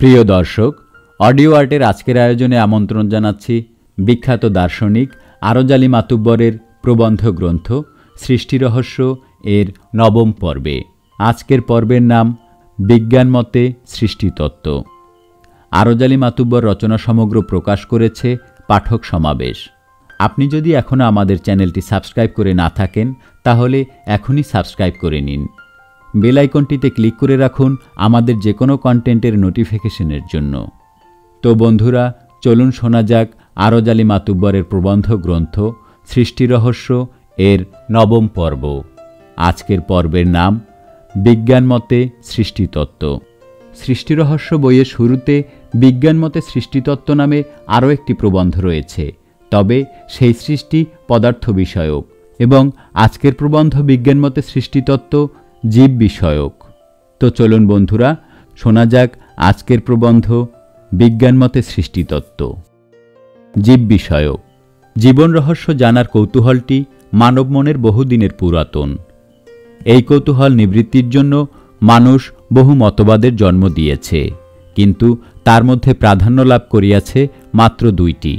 প্রিয় দর্শক, অডিও আর্টের আজকের আয়োজনে আমন্ত্রণ জানাচ্ছি বিখ্যাত দার্শনিক আরজালি মাতুব্বরের প্রবন্ধ গ্রন্থ সৃষ্টি রহস্য এর নবম পর্বে। আজকের পর্বের নাম বিজ্ঞান মতে সৃষ্টিতত্ত্ব আরজালি মাতুব্বর রচনা সমগ্র প্রকাশ করেছে পাঠক সমাবেশ। আপনি যদি এখনও আমাদের চ্যানেলটি সাবস্ক্রাইব করে না থাকেন, তাহলে এখনই সাবস্ক্রাইব করে নিন। বেল আইকনটিতে ক্লিক করে রাখুন আমাদের যে কোনো কন্টেন্টের নোটিফিকেশনের জন্য। তো বন্ধুরা, চলুন শোনা যাক আরজালি মাতুব্বরের প্রবন্ধ গ্রন্থ সৃষ্টি রহস্য এর নবম পর্ব। আজকের পর্বের নাম বিজ্ঞান মতে সৃষ্টিতত্ত্ব সৃষ্টি রহস্য বইয়ের শুরুতে বিজ্ঞান মতে সৃষ্টিতত্ত্ব নামে আরও একটি প্রবন্ধ রয়েছে। তবে সেই সৃষ্টি পদার্থ বিষয়ক এবং আজকের প্রবন্ধ বিজ্ঞান মতে সৃষ্টিতত্ত্ব জীব বিষয়ক। তো চলুন বন্ধুরা, শোনা যাক আজকের প্রবন্ধ বিজ্ঞান মতে সৃষ্টিতত্ত্ব। জীব বিষয়ক। জীবন রহস্য জানার কৌতূহলটি মানব মনের বহুদিনের পুরাতন। এই কৌতূহল নিবৃত্তির জন্য মানুষ বহু মতবাদের জন্ম দিয়েছে, কিন্তু তার মধ্যে প্রাধান্য লাভ করিয়াছে মাত্র দুইটি।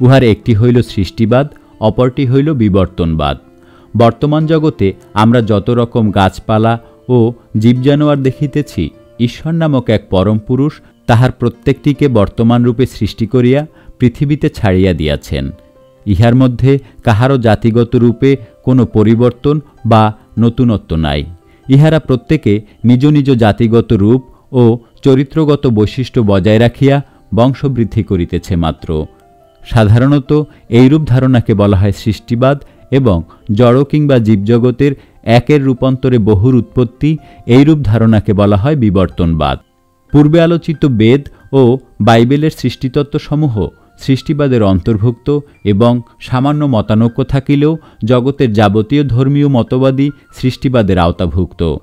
উহার একটি হইল সৃষ্টিবাদ, অপরটি হইল বিবর্তনবাদ। বর্তমান জগতে আমরা যত রকম গাছপালা ও জীবজানোয়ার দেখিতেছি, ঈশ্বর নামক এক পরম পুরুষ তাহার প্রত্যেকটিকে বর্তমান রূপে সৃষ্টি করিয়া পৃথিবীতে ছাড়িয়া দিয়াছেন। ইহার মধ্যে কাহারও জাতিগত রূপে কোনো পরিবর্তন বা নতুনত্ব নাই। ইহারা প্রত্যেকে নিজ নিজ জাতিগত রূপ ও চরিত্রগত বৈশিষ্ট্য বজায় রাখিয়া বংশবৃদ্ধি করিতেছে মাত্র। সাধারণত এইরূপ ধারণাকে বলা হয় সৃষ্টিবাদ এবং জড় কিংবা জীবজগতের একের রূপান্তরে বহুর উৎপত্তি, এইরূপ ধারণাকে বলা হয় বিবর্তনবাদ। পূর্বে আলোচিত বেদ ও বাইবেলের সৃষ্টিতত্ত্বসমূহ সৃষ্টিবাদের অন্তর্ভুক্ত এবং সামান্য মতানৈক্য থাকিলেও জগতের যাবতীয় ধর্মীয় মতবাদী সৃষ্টিবাদের আওতাভুক্ত।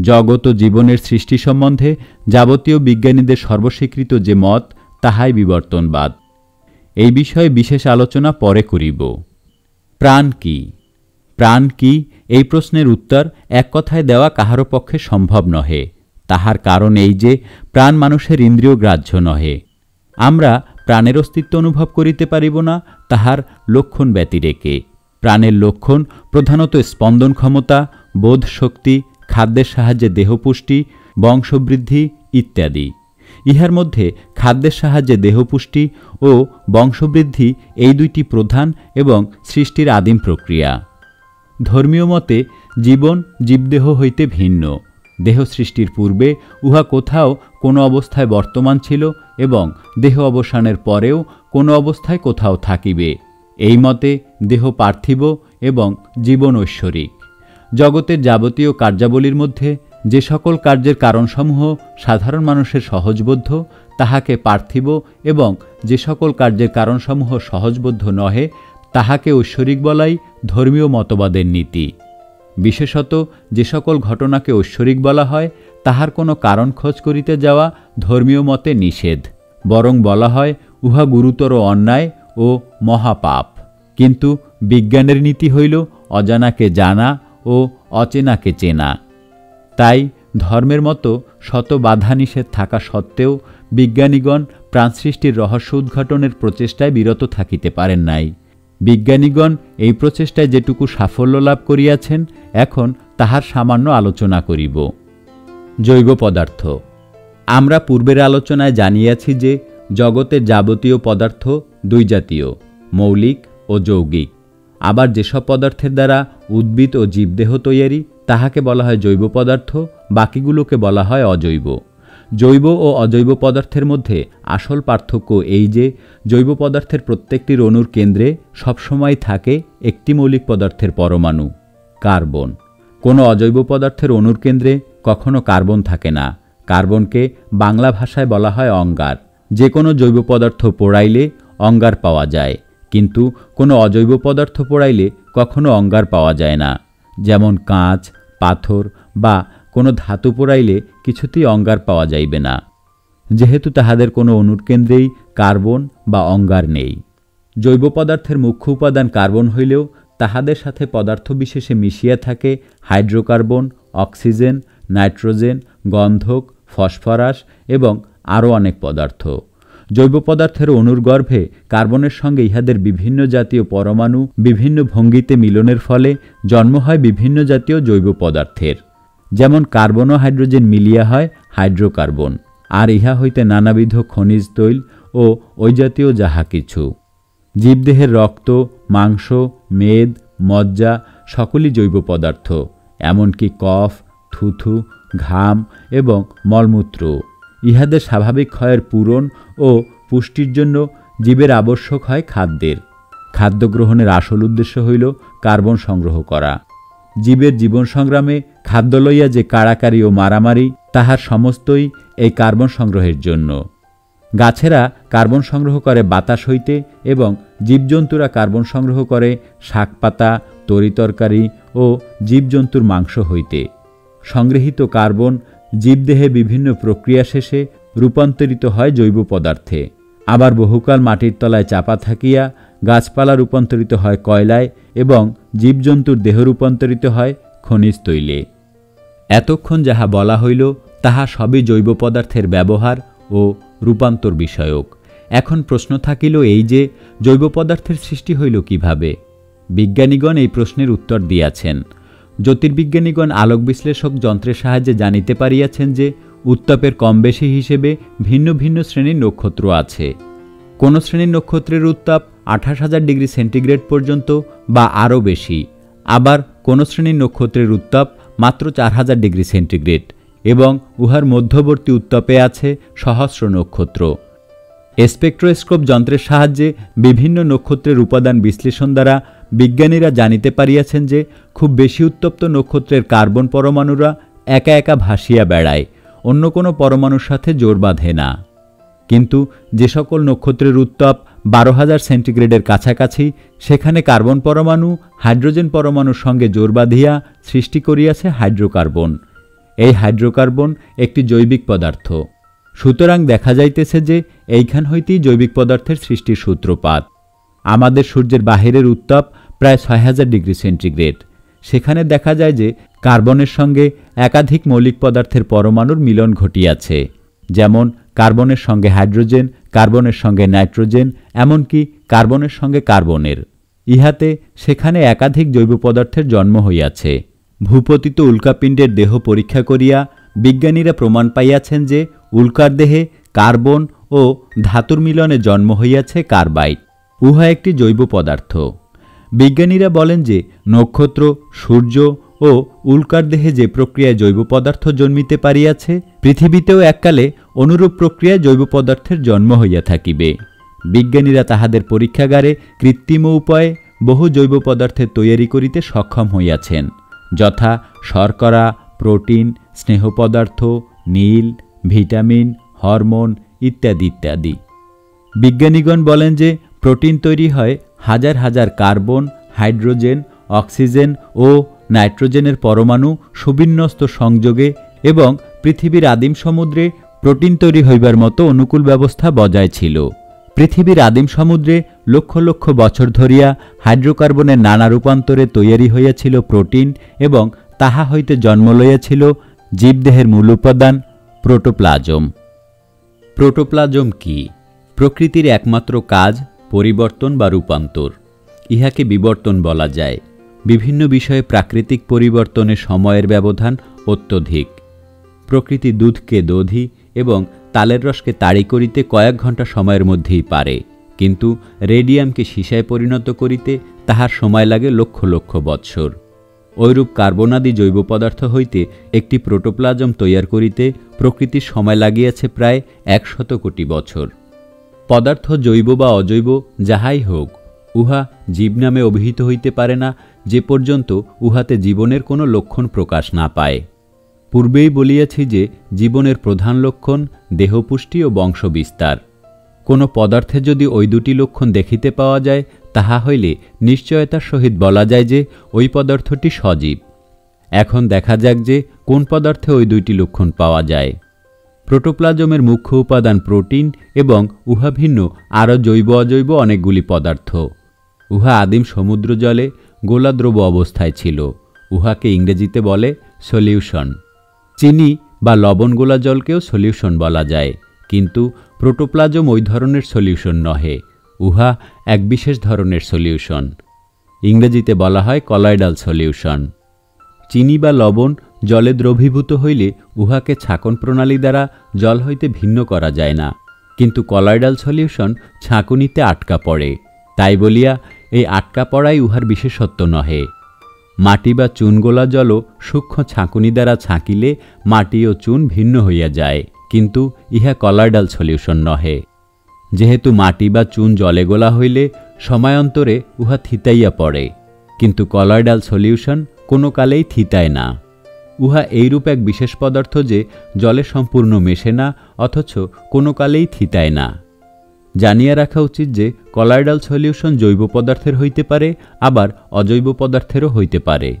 জগত ও জীবনের সৃষ্টি সম্বন্ধে যাবতীয় বিজ্ঞানীদের সর্বস্বীকৃত যে মত, তাহাই বিবর্তনবাদ। এই বিষয়ে বিশেষ আলোচনা পরে করিব। প্রাণ কি? প্রাণ কি? এই প্রশ্নের উত্তর এক কথায় দেওয়া কাহারও পক্ষে সম্ভব নহে। তাহার কারণ এই যে, প্রাণ মানুষের ইন্দ্রিয় গ্রাহ্য নহে। আমরা প্রাণের অস্তিত্ব অনুভব করিতে পারিব না, তাহার লক্ষণ ব্যতিরেকে। প্রাণের লক্ষণ প্রধানত স্পন্দন ক্ষমতা, বোধ শক্তি, খাদ্যের সাহায্যে দেহপুষ্টি, বংশবৃদ্ধি ইত্যাদি। ইহার মধ্যে খাদ্যের সাহায্যে দেহপুষ্টি ও বংশবৃদ্ধি এই দুইটি প্রধান এবং সৃষ্টির আদিম প্রক্রিয়া। ধর্মীয় মতে, জীবন জীবদেহ হইতে ভিন্ন। দেহ সৃষ্টির পূর্বে উহা কোথাও কোনো অবস্থায় বর্তমান ছিল এবং দেহ অবসানের পরেও কোনো অবস্থায় কোথাও থাকিবে। এই মতে, দেহ পার্থিব এবং জীবন ঐশ্বরিক। জগতের যাবতীয় কার্যাবলীর মধ্যে যে সকল কার্যের কারণসমূহ সাধারণ মানুষের সহজবোধ্য, তাহাকে পার্থিব এবং যে সকল কার্যের কারণসমূহ সহজবোধ্য নহে, তাহাকে ঐশ্বরিক বলাই ধর্মীয় মতবাদের নীতি। বিশেষত যে সকল ঘটনাকে ঐশ্বরিক বলা হয়, তাহার কোনো কারণ খোঁজ করিতে যাওয়া ধর্মীয় মতে নিষেধ, বরং বলা হয়, উহা গুরুতর অন্যায় ও মহাপাপ। কিন্তু বিজ্ঞানের নীতি হইল, অজানাকে জানা ও অচেনাকে চেনা। তাই ধর্মের মতো শত বাধা নিষেধ থাকা সত্ত্বেও বিজ্ঞানীগণ প্রাণসৃষ্টির রহস্য উদ্ঘাটনের প্রচেষ্টায় বিরত থাকিতে পারেন নাই। বিজ্ঞানীগণ এই প্রচেষ্টায় যেটুকু সাফল্য লাভ করিয়াছেন, এখন তাহার সামান্য আলোচনা করিব। জৈব পদার্থ। আমরা পূর্বের আলোচনায় জানিয়াছি যে, জগতের যাবতীয় পদার্থ দুই জাতীয়, মৌলিক ও যৌগিক। আবার যেসব পদার্থের দ্বারা উদ্ভিদ ও জীবদেহ তৈয়ারি তাহাকে বলা হয় জৈব পদার্থ, বাকিগুলোকে বলা হয় অজৈব। জৈব ও অজৈব পদার্থের মধ্যে আসল পার্থক্য এই যে, জৈব পদার্থের প্রত্যেকটির অণুর কেন্দ্রে সবসময় থাকে একটি মৌলিক পদার্থের পরমাণু, কার্বন। কোনো অজৈব পদার্থের অণুর কেন্দ্রে কখনো কার্বন থাকে না। কার্বনকে বাংলা ভাষায় বলা হয় অঙ্গার। যে কোনো জৈব পদার্থ পোড়াইলে অঙ্গার পাওয়া যায়। কিন্তু কোনো অজৈব পদার্থ পোড়াইলে কখনো অঙ্গার পাওয়া যায় না। যেমন কাঁচ, পাথর বা কোনো ধাতু পোড়াইলে কিছুতেই অঙ্গার পাওয়া যাইবে না। যেহেতু তাহাদের কোনো অণুর কেন্দ্রেই কার্বন বা অঙ্গার নেই। জৈব পদার্থের মুখ্য উপাদান কার্বন হইলেও তাহাদের সাথে পদার্থ বিশেষে মিশিয়া থাকে হাইড্রোকার্বন, অক্সিজেন, নাইট্রোজেন, গন্ধক, ফসফরাস এবং আরও অনেক পদার্থ। জৈব পদার্থের অণুর গর্ভে কার্বনের সঙ্গে ইহাদের বিভিন্ন জাতীয় পরমাণু, বিভিন্ন ভঙ্গিতে মিলনের ফলে জন্ম হয় বিভিন্ন জাতীয় জৈব পদার্থের। যেমন কার্বন ও হাইড্রোজেন মিলিয়া হয় হাইড্রোকার্বন, আর ইহা হইতে নানাবিধ খনিজ তৈল ও ওই জাতীয় যাহা কিছু। জীবদেহের রক্ত, মাংস, মেদ, মজ্জা সকলই জৈব পদার্থ, এমনকি কফ, থুথু, ঘাম এবং মলমূত্র। ইহাদের স্বাভাবিক ক্ষয়ের পূরণ ও পুষ্টির জন্য জীবের আবশ্যক হয় খাদ্যের। খাদ্য গ্রহণের আসল উদ্দেশ্য হইল কার্বন সংগ্রহ করা। জীবের জীবন সংগ্রামে খাদ্য লইয়া যে কাড়াকাড়ি ও মারামারি, তাহার সমস্তই এই কার্বন সংগ্রহের জন্য। গাছেরা কার্বন সংগ্রহ করে বাতাস হইতে এবং জীবজন্তুরা কার্বন সংগ্রহ করে শাকপাতা তরিতরকারি ও জীবজন্তুর মাংস হইতে। সংগৃহীত কার্বন জীবদেহে বিভিন্ন প্রক্রিয়া শেষে রূপান্তরিত হয় জৈব পদার্থে। আবার বহুকাল মাটির তলায় চাপা থাকিয়া গাছপালা রূপান্তরিত হয় কয়লায় এবং জীবজন্তুর দেহ রূপান্তরিত হয় খনিজ তৈলে। এতক্ষণ যাহা বলা হইল, তাহা সবই জৈব পদার্থের ব্যবহার ও রূপান্তর বিষয়ক। এখন প্রশ্ন থাকিল এই যে, জৈব পদার্থের সৃষ্টি হইল কীভাবে? বিজ্ঞানীগণ এই প্রশ্নের উত্তর দিয়াছেন। জ্যোতির্বিজ্ঞানীগণ আলোক বিশ্লেষক যন্ত্রের সাহায্যে জানিতে পারিয়াছেন যে, উত্তাপের কম বেশি হিসেবে ভিন্ন ভিন্ন শ্রেণির নক্ষত্র আছে। কোন শ্রেণির নক্ষত্রের উত্তাপ আঠাশ হাজার ডিগ্রি সেন্টিগ্রেড পর্যন্ত বা আরও বেশি। আবার কোন শ্রেণির নক্ষত্রের উত্তাপ মাত্র চার হাজার ডিগ্রি সেন্টিগ্রেড এবং উহার মধ্যবর্তী উত্তাপে আছে সহস্র নক্ষত্র। স্পেকট্রোস্কোপ যন্ত্রের সাহায্যে বিভিন্ন নক্ষত্রের উপাদান বিশ্লেষণ দ্বারা বিজ্ঞানীরা জানিতে পারিয়াছেন যে খুব বেশি উত্তপ্ত নক্ষত্রের কার্বন পরমাণুরা একা একা ভাসিয়া বেড়ায়, অন্য কোনো পরমাণুর সাথে জোর বাঁধে না। কিন্তু যে সকল নক্ষত্রের উত্তাপ বারো হাজার সেন্টিগ্রেডের কাছাকাছি, সেখানে কার্বন পরমাণু, হাইড্রোজেন পরমাণুর সঙ্গে জোর বাঁধিয়া সৃষ্টি করিয়াছে হাইড্রোকার্বন। এই হাইড্রোকার্বন একটি জৈবিক পদার্থ। সুতরাং দেখা যাইতেছে যে এইখান হইতেই জৈবিক পদার্থের সৃষ্টির সূত্রপাত। আমাদের সূর্যের বাহিরের উত্তাপ প্রায় ছয় হাজার ডিগ্রি সেন্টিগ্রেড। সেখানে দেখা যায় যে কার্বনের সঙ্গে একাধিক মৌলিক পদার্থের পরমাণুর মিলন ঘটিয়াছে, যেমন কার্বনের সঙ্গে হাইড্রোজেন, কার্বনের সঙ্গে নাইট্রোজেন, এমনকি কার্বনের সঙ্গে কার্বনের। ইহাতে সেখানে একাধিক জৈব পদার্থের জন্ম হইয়াছে। ভূপতিত উল্কাপিণ্ডের দেহ পরীক্ষা করিয়া বিজ্ঞানীরা প্রমাণ পাইয়াছেন যে উল্কার দেহে কার্বন ও ধাতুর মিলনে জন্ম হইয়াছে কার্বাইট, উহা একটি জৈব পদার্থ। বিজ্ঞানীরা বলেন যে নক্ষত্র, সূর্য ও উল্কার দেহে যে প্রক্রিয়ায় জৈব পদার্থ জন্মিতে পারিয়াছে, পৃথিবীতেও এককালে অনুরূপ প্রক্রিয়ায় জৈব পদার্থের জন্ম হইয়া থাকিবে। বিজ্ঞানীরা তাহাদের পরীক্ষাগারে কৃত্রিম উপায়ে বহু জৈব পদার্থের তৈয়ারি করিতে সক্ষম হইয়াছেন, যথা শর্করা, প্রোটিন, স্নেহ পদার্থ, নীল, ভিটামিন, হরমোন ইত্যাদি ইত্যাদি। বিজ্ঞানীগণ বলেন যে প্রোটিন তৈরি হয় হাজার হাজার কার্বন, হাইড্রোজেন, অক্সিজেন ও নাইট্রোজেনের পরমাণু সুবিন্যস্ত সংযোগে এবং পৃথিবীর আদিম সমুদ্রে প্রোটিন তৈরি হইবার মতো অনুকূল ব্যবস্থা বজায় ছিল। পৃথিবীর আদিম সমুদ্রে লক্ষ লক্ষ বছর ধরিয়া হাইড্রোকার্বনের নানা রূপান্তরে তৈয়ারি হইয়াছিল প্রোটিন এবং তাহা হইতে জন্ম লইয়াছিল জীবদেহের মূল উপাদান, প্রোটোপ্লাজম। প্রোটোপ্লাজম কি? প্রকৃতির একমাত্র কাজ পরিবর্তন বা রূপান্তর। ইহাকে বিবর্তন বলা যায়। বিভিন্ন বিষয়ে প্রাকৃতিক পরিবর্তনে সময়ের ব্যবধান অত্যধিক। প্রকৃতি দুধকে দধি এবং তালের রসকে তাড়ি করিতে কয়েক ঘণ্টা সময়ের মধ্যেই পারে। কিন্তু রেডিয়ামকে সীসায় পরিণত করিতে তাহার সময় লাগে লক্ষ লক্ষ বৎসর। ঐরূপ কার্বনাদি জৈব পদার্থ হইতে একটি প্রোটোপ্লাজম তৈয়ার করিতে প্রকৃতির সময় লাগিয়াছে প্রায় একশত কোটি বছর। পদার্থ জৈব বা অজৈব, যাহাই হোক, উহা জীব নামে অভিহিত হইতে পারে না, যে পর্যন্ত উহাতে জীবনের কোনো লক্ষণ প্রকাশ না পায়। পূর্বেই বলিয়াছি যে, জীবনের প্রধান লক্ষণ দেহপুষ্টি ও বংশবিস্তার। কোনো পদার্থে যদি ওই দুটি লক্ষণ দেখিতে পাওয়া যায়, তাহা হইলে নিশ্চয়তার সহিত বলা যায় যে, ওই পদার্থটি সজীব। এখন দেখা যাক যে, কোন পদার্থে ওই দুইটি লক্ষণ পাওয়া যায়। প্রোটোপ্লাজমের মুখ্য উপাদান প্রোটিন এবং উহা ভিন্ন আরও জৈব অজৈব অনেকগুলি পদার্থ। উহা আদিম সমুদ্র জলে গোলাদ্রব অবস্থায় ছিল। উহাকে ইংরেজিতে বলে সলিউশন। চিনি বা লবণ গোলা জলকেও সলিউশন বলা যায়, কিন্তু প্রোটোপ্লাজম ওই ধরনের সলিউশন নহে। উহা এক বিশেষ ধরনের সলিউশন। ইংরেজিতে বলা হয় কলয়েডাল সলিউশন। চিনি বা লবণ জলে দ্রবীভূত হইলে উহাকে ছাকন প্রণালী দ্বারা জল হইতে ভিন্ন করা যায় না। কিন্তু কলয়েডাল সলিউশন ছাঁকুনিতে আটকা পড়ে। তাই বলিয়া এই আটকা পড়াই উহার বিশেষত্ব নহে। মাটি বা চুনগোলা জলও সূক্ষ্ম ছাঁকুনি দ্বারা ছাঁকিলে মাটি ও চুন ভিন্ন হইয়া যায়, কিন্তু ইহা কলয়েডাল সলিউশন নহে। যেহেতু মাটি বা চুন জলে গোলা হইলে সময়ান্তরে উহা থিতাইয়া পড়ে, কিন্তু কলয়েডাল সলিউশন কোনো কালেই থিতায় না। উহা এইরূপ এক বিশেষ পদার্থ যে জলে সম্পূর্ণ মেশে না, অথচ কোনো কালেই থিতায় না। জানিয়া রাখা উচিত যে কলাইডাল সলিউশন জৈব পদার্থের হইতে পারে, আবার অজৈব পদার্থেরও হইতে পারে।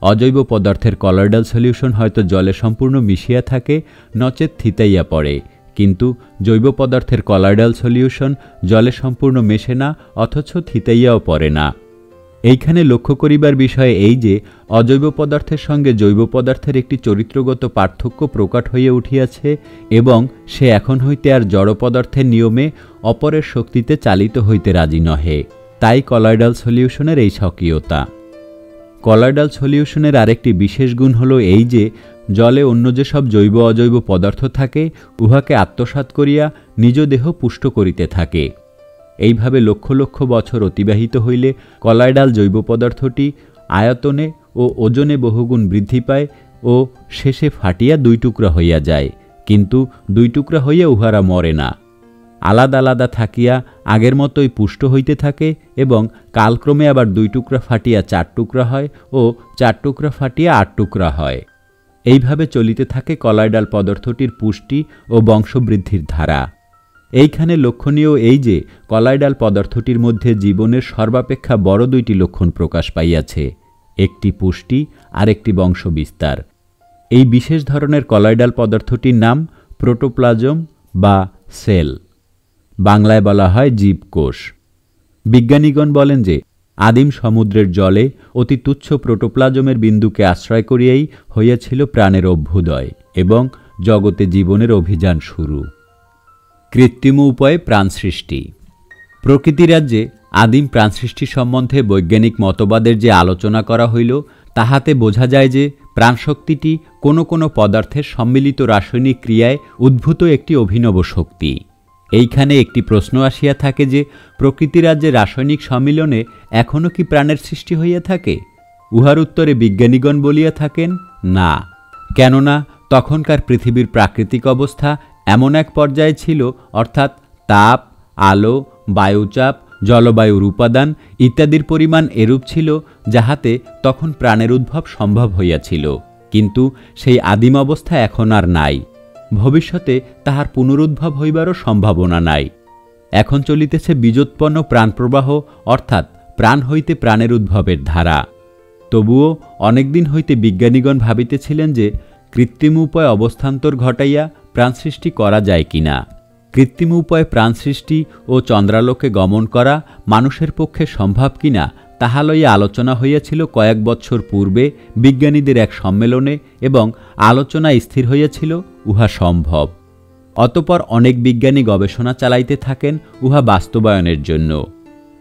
অজৈব পদার্থের কলয়েডাল সলিউশন হয়তো জলে সম্পূর্ণ মিশিয়া থাকে নচেত থিতাইয়া পড়ে। কিন্তু জৈব পদার্থের কলাইডাল সলিউশন জলে সম্পূর্ণ মেশে না, অথচ থিতাইয়াও পড়ে না। এইখানে লক্ষ্য করিবার বিষয় এই যে, অজৈব পদার্থের সঙ্গে জৈব পদার্থের একটি চরিত্রগত পার্থক্য প্রকট হইয়া উঠিয়াছে এবং সে এখন হইতে আর জড় পদার্থের নিয়মে অপরের শক্তিতে চালিত হইতে রাজি নহে। তাই কলয়েডাল সলিউশনের এই স্বকীয়তা। কলয়েডাল সলিউশনের আরেকটি বিশেষ গুণ হল এই যে, জলে অন্য যেসব জৈব অজৈব পদার্থ থাকে, উহাকে আত্মসাৎ করিয়া নিজ দেহ পুষ্ট করিতে থাকে। এইভাবে লক্ষ লক্ষ বছর অতিবাহিত হইলে কলাইডাল জৈব পদার্থটি আয়তনে ও ওজনে বহুগুণ বৃদ্ধি পায় ও শেষে ফাটিয়া দুই টুকরা হইয়া যায়, কিন্তু দুই টুকরা হইয়া উহারা মরে না। আলাদা আলাদা থাকিয়া আগের মতোই পুষ্ট হইতে থাকে এবং কালক্রমে আবার দুই টুকরা ফাটিয়া চার টুকরা হয় ও চার টুকরা ফাটিয়া আট টুকরা হয়। এইভাবে চলিতে থাকে কলয়েডাল পদার্থটির পুষ্টি ও বংশবৃদ্ধির ধারা। এইখানে লক্ষণীয় এই যে, কলাইডাল পদার্থটির মধ্যে জীবনের সর্বাপেক্ষা বড় দুইটি লক্ষণ প্রকাশ পাইয়াছে, একটি পুষ্টি আর একটি বংশবিস্তার। এই বিশেষ ধরনের কলাইডাল পদার্থটির নাম প্রোটোপ্লাজম বা সেল, বাংলায় বলা হয় জীবকোষ। বিজ্ঞানীগণ বলেন যে, আদিম সমুদ্রের জলে অতি তুচ্ছ প্রোটোপ্লাজমের বিন্দুকে আশ্রয় করিয়াই হইয়াছিল প্রাণের অভ্যুদয় এবং জগতে জীবনের অভিযান শুরু। কৃত্রিম উপায়ে প্রাণ সৃষ্টি প্রকৃতি রাজ্যে আদিম প্রাণ সৃষ্টি সম্বন্ধে বৈজ্ঞানিক মতবাদের যে আলোচনা করা হইল, তাহাতে বোঝা যায় যে প্রাণশক্তিটি কোনো কোনো পদার্থের সম্মিলিত রাসায়নিক ক্রিয়ায় উদ্ভূত একটি অভিনব শক্তি। এইখানে একটি প্রশ্ন আসিয়া থাকে যে প্রকৃতিরাজ্যে রাসায়নিক সম্মিলনে এখনও কি প্রাণের সৃষ্টি হইয়া থাকে? উহার উত্তরে বিজ্ঞানীগণ বলিয়া থাকেন, না। কেননা তখনকার পৃথিবীর প্রাকৃতিক অবস্থা এমন এক পর্যায়ে ছিল, অর্থাৎ তাপ, আলো, বায়ুচাপ, জলবায়ুর উপাদান ইত্যাদির পরিমাণ এরূপ ছিল, যাহাতে তখন প্রাণের উদ্ভব সম্ভব হইয়াছিল। কিন্তু সেই আদিম অবস্থা এখন আর নাই। ভবিষ্যতে তাহার পুনরুদ্ভব হইবারও সম্ভাবনা নাই। এখন চলিতেছে বীজোৎপন্ন প্রাণপ্রবাহ, অর্থাৎ প্রাণ হইতে প্রাণের উদ্ভবের ধারা। তবুও অনেকদিন হইতে বিজ্ঞানীগণ ভাবিতেছিলেন যে, কৃত্রিম উপায় অবস্থান্তর ঘটাইয়া প্রাণ সৃষ্টি করা যায় কিনা। কৃত্রিম উপায়ে প্রাণ সৃষ্টি ও চন্দ্রালোকে গমন করা মানুষের পক্ষে সম্ভব কিনা, তাহা লইয়া আলোচনা হইয়াছিল কয়েক বৎসর পূর্বে বিজ্ঞানীদের এক সম্মেলনে এবং আলোচনা স্থির হইয়াছিল, উহা সম্ভব। অতপর অনেক বিজ্ঞানী গবেষণা চালাইতে থাকেন, উহা বাস্তবায়নের জন্য।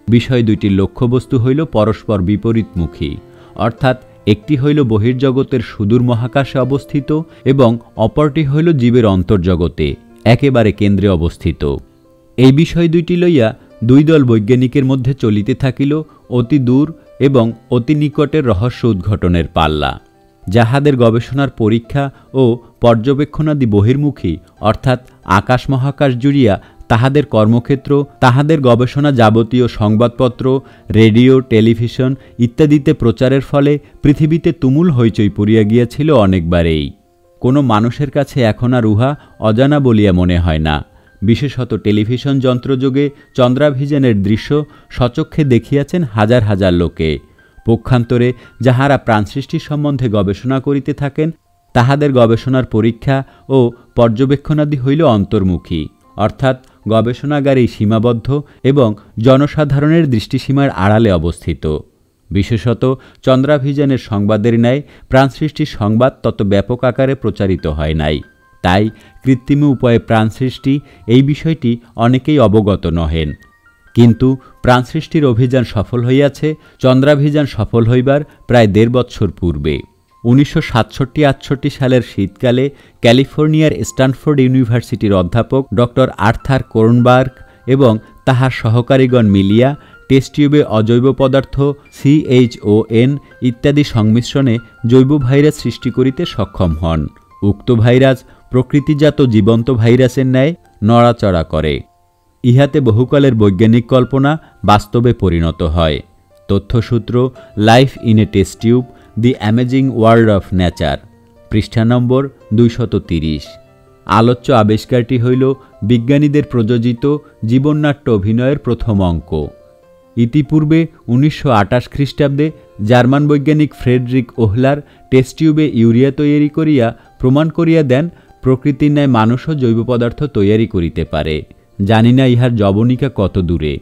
বিষয় দুইটির লক্ষ্যবস্তু হইল পরস্পর বিপরীতমুখী, অর্থাৎ একটি হইল বহির্জগতের সুদূর মহাকাশে অবস্থিত এবং অপরটি হইল জীবের অন্তর্জগতে, একেবারে কেন্দ্রে অবস্থিত। এই বিষয় দুইটি লইয়া দুই দল বৈজ্ঞানিকের মধ্যে চলিতে থাকিল অতি দূর এবং অতি নিকটের রহস্য উদ্ঘটনের পাল্লা। যাহাদের গবেষণার পরীক্ষা ও পর্যবেক্ষণাদি বহির্মুখী, অর্থাৎ আকাশ মহাকাশ জুড়িয়া তাহাদের কর্মক্ষেত্র, তাহাদের গবেষণা যাবতীয় সংবাদপত্র, রেডিও, টেলিভিশন ইত্যাদিতে প্রচারের ফলে পৃথিবীতে তুমুল হইচই পড়িয়া গিয়াছিল অনেকবারেই। কোনো মানুষের কাছে এখন আর উহা অজানা বলিয়া মনে হয় না। বিশেষত টেলিভিশন যন্ত্রযোগে চন্দ্রাভিযানের দৃশ্য সচক্ষে দেখিয়াছেন হাজার হাজার লোকে। পক্ষান্তরে যাহারা প্রাণসৃষ্টির সম্বন্ধে গবেষণা করিতে থাকেন, তাহাদের গবেষণার পরীক্ষা ও পর্যবেক্ষণাদি হইল অন্তর্মুখী। অর্থাৎ গবেষণাগারেই সীমাবদ্ধ এবং জনসাধারণের দৃষ্টিসীমার আড়ালে অবস্থিত। বিশেষত চন্দ্রাভিযানের সংবাদের ন্যায় প্রাণসৃষ্টির সংবাদ তত ব্যাপক আকারে প্রচারিত হয় নাই। তাই কৃত্রিম উপায়ে প্রাণ সৃষ্টি এই বিষয়টি অনেকেই অবগত নহেন। কিন্তু প্রাণ সৃষ্টির অভিযান সফল হইয়াছে, চন্দ্রাভিযান সফল হইবার প্রায় দেড় বৎসর পূর্বে। উনিশশো সাতষট্টি আটষট্টি সালের শীতকালে ক্যালিফোর্নিয়ার স্ট্যানফোর্ড ইউনিভার্সিটির অধ্যাপক ডক্টর আর্থার কোরনবার্গ এবং তাহার সহকারীগণ মিলিয়া টেস্ট টিউবে অজৈব পদার্থ সিএইচওএন ইত্যাদি সংমিশ্রণে জৈব ভাইরাস সৃষ্টি করিতে সক্ষম হন। উক্ত ভাইরাস প্রকৃতিজাত জীবন্ত ভাইরাসের ন্যায় নড়াচড়া করে। ইহাতে বহুকালের বৈজ্ঞানিক কল্পনা বাস্তবে পরিণত হয়। তথ্যসূত্র life in a test tube the amazing world of nature পৃষ্ঠা নম্বর দুইশত তিরিশ। আলোচ্য আবিষ্কারটি হইল বিজ্ঞানীদের প্রযোজিত জীবননাট্য অভিনয়ের প্রথম অঙ্ক। ইতিপূর্বে উনিশশো আটাশ খ্রিস্টাব্দে জার্মান বৈজ্ঞানিক ফ্রেডরিক ওহলার টেস্টিউবে ইউরিয়া তৈরি করিয়া প্রমাণ করিয়া দেন, প্রকৃতির ন্যায় মানুষও জৈব পদার্থ তৈয়ারি করিতে পারে। জানি না ইহার জবনিকা কত দূরে।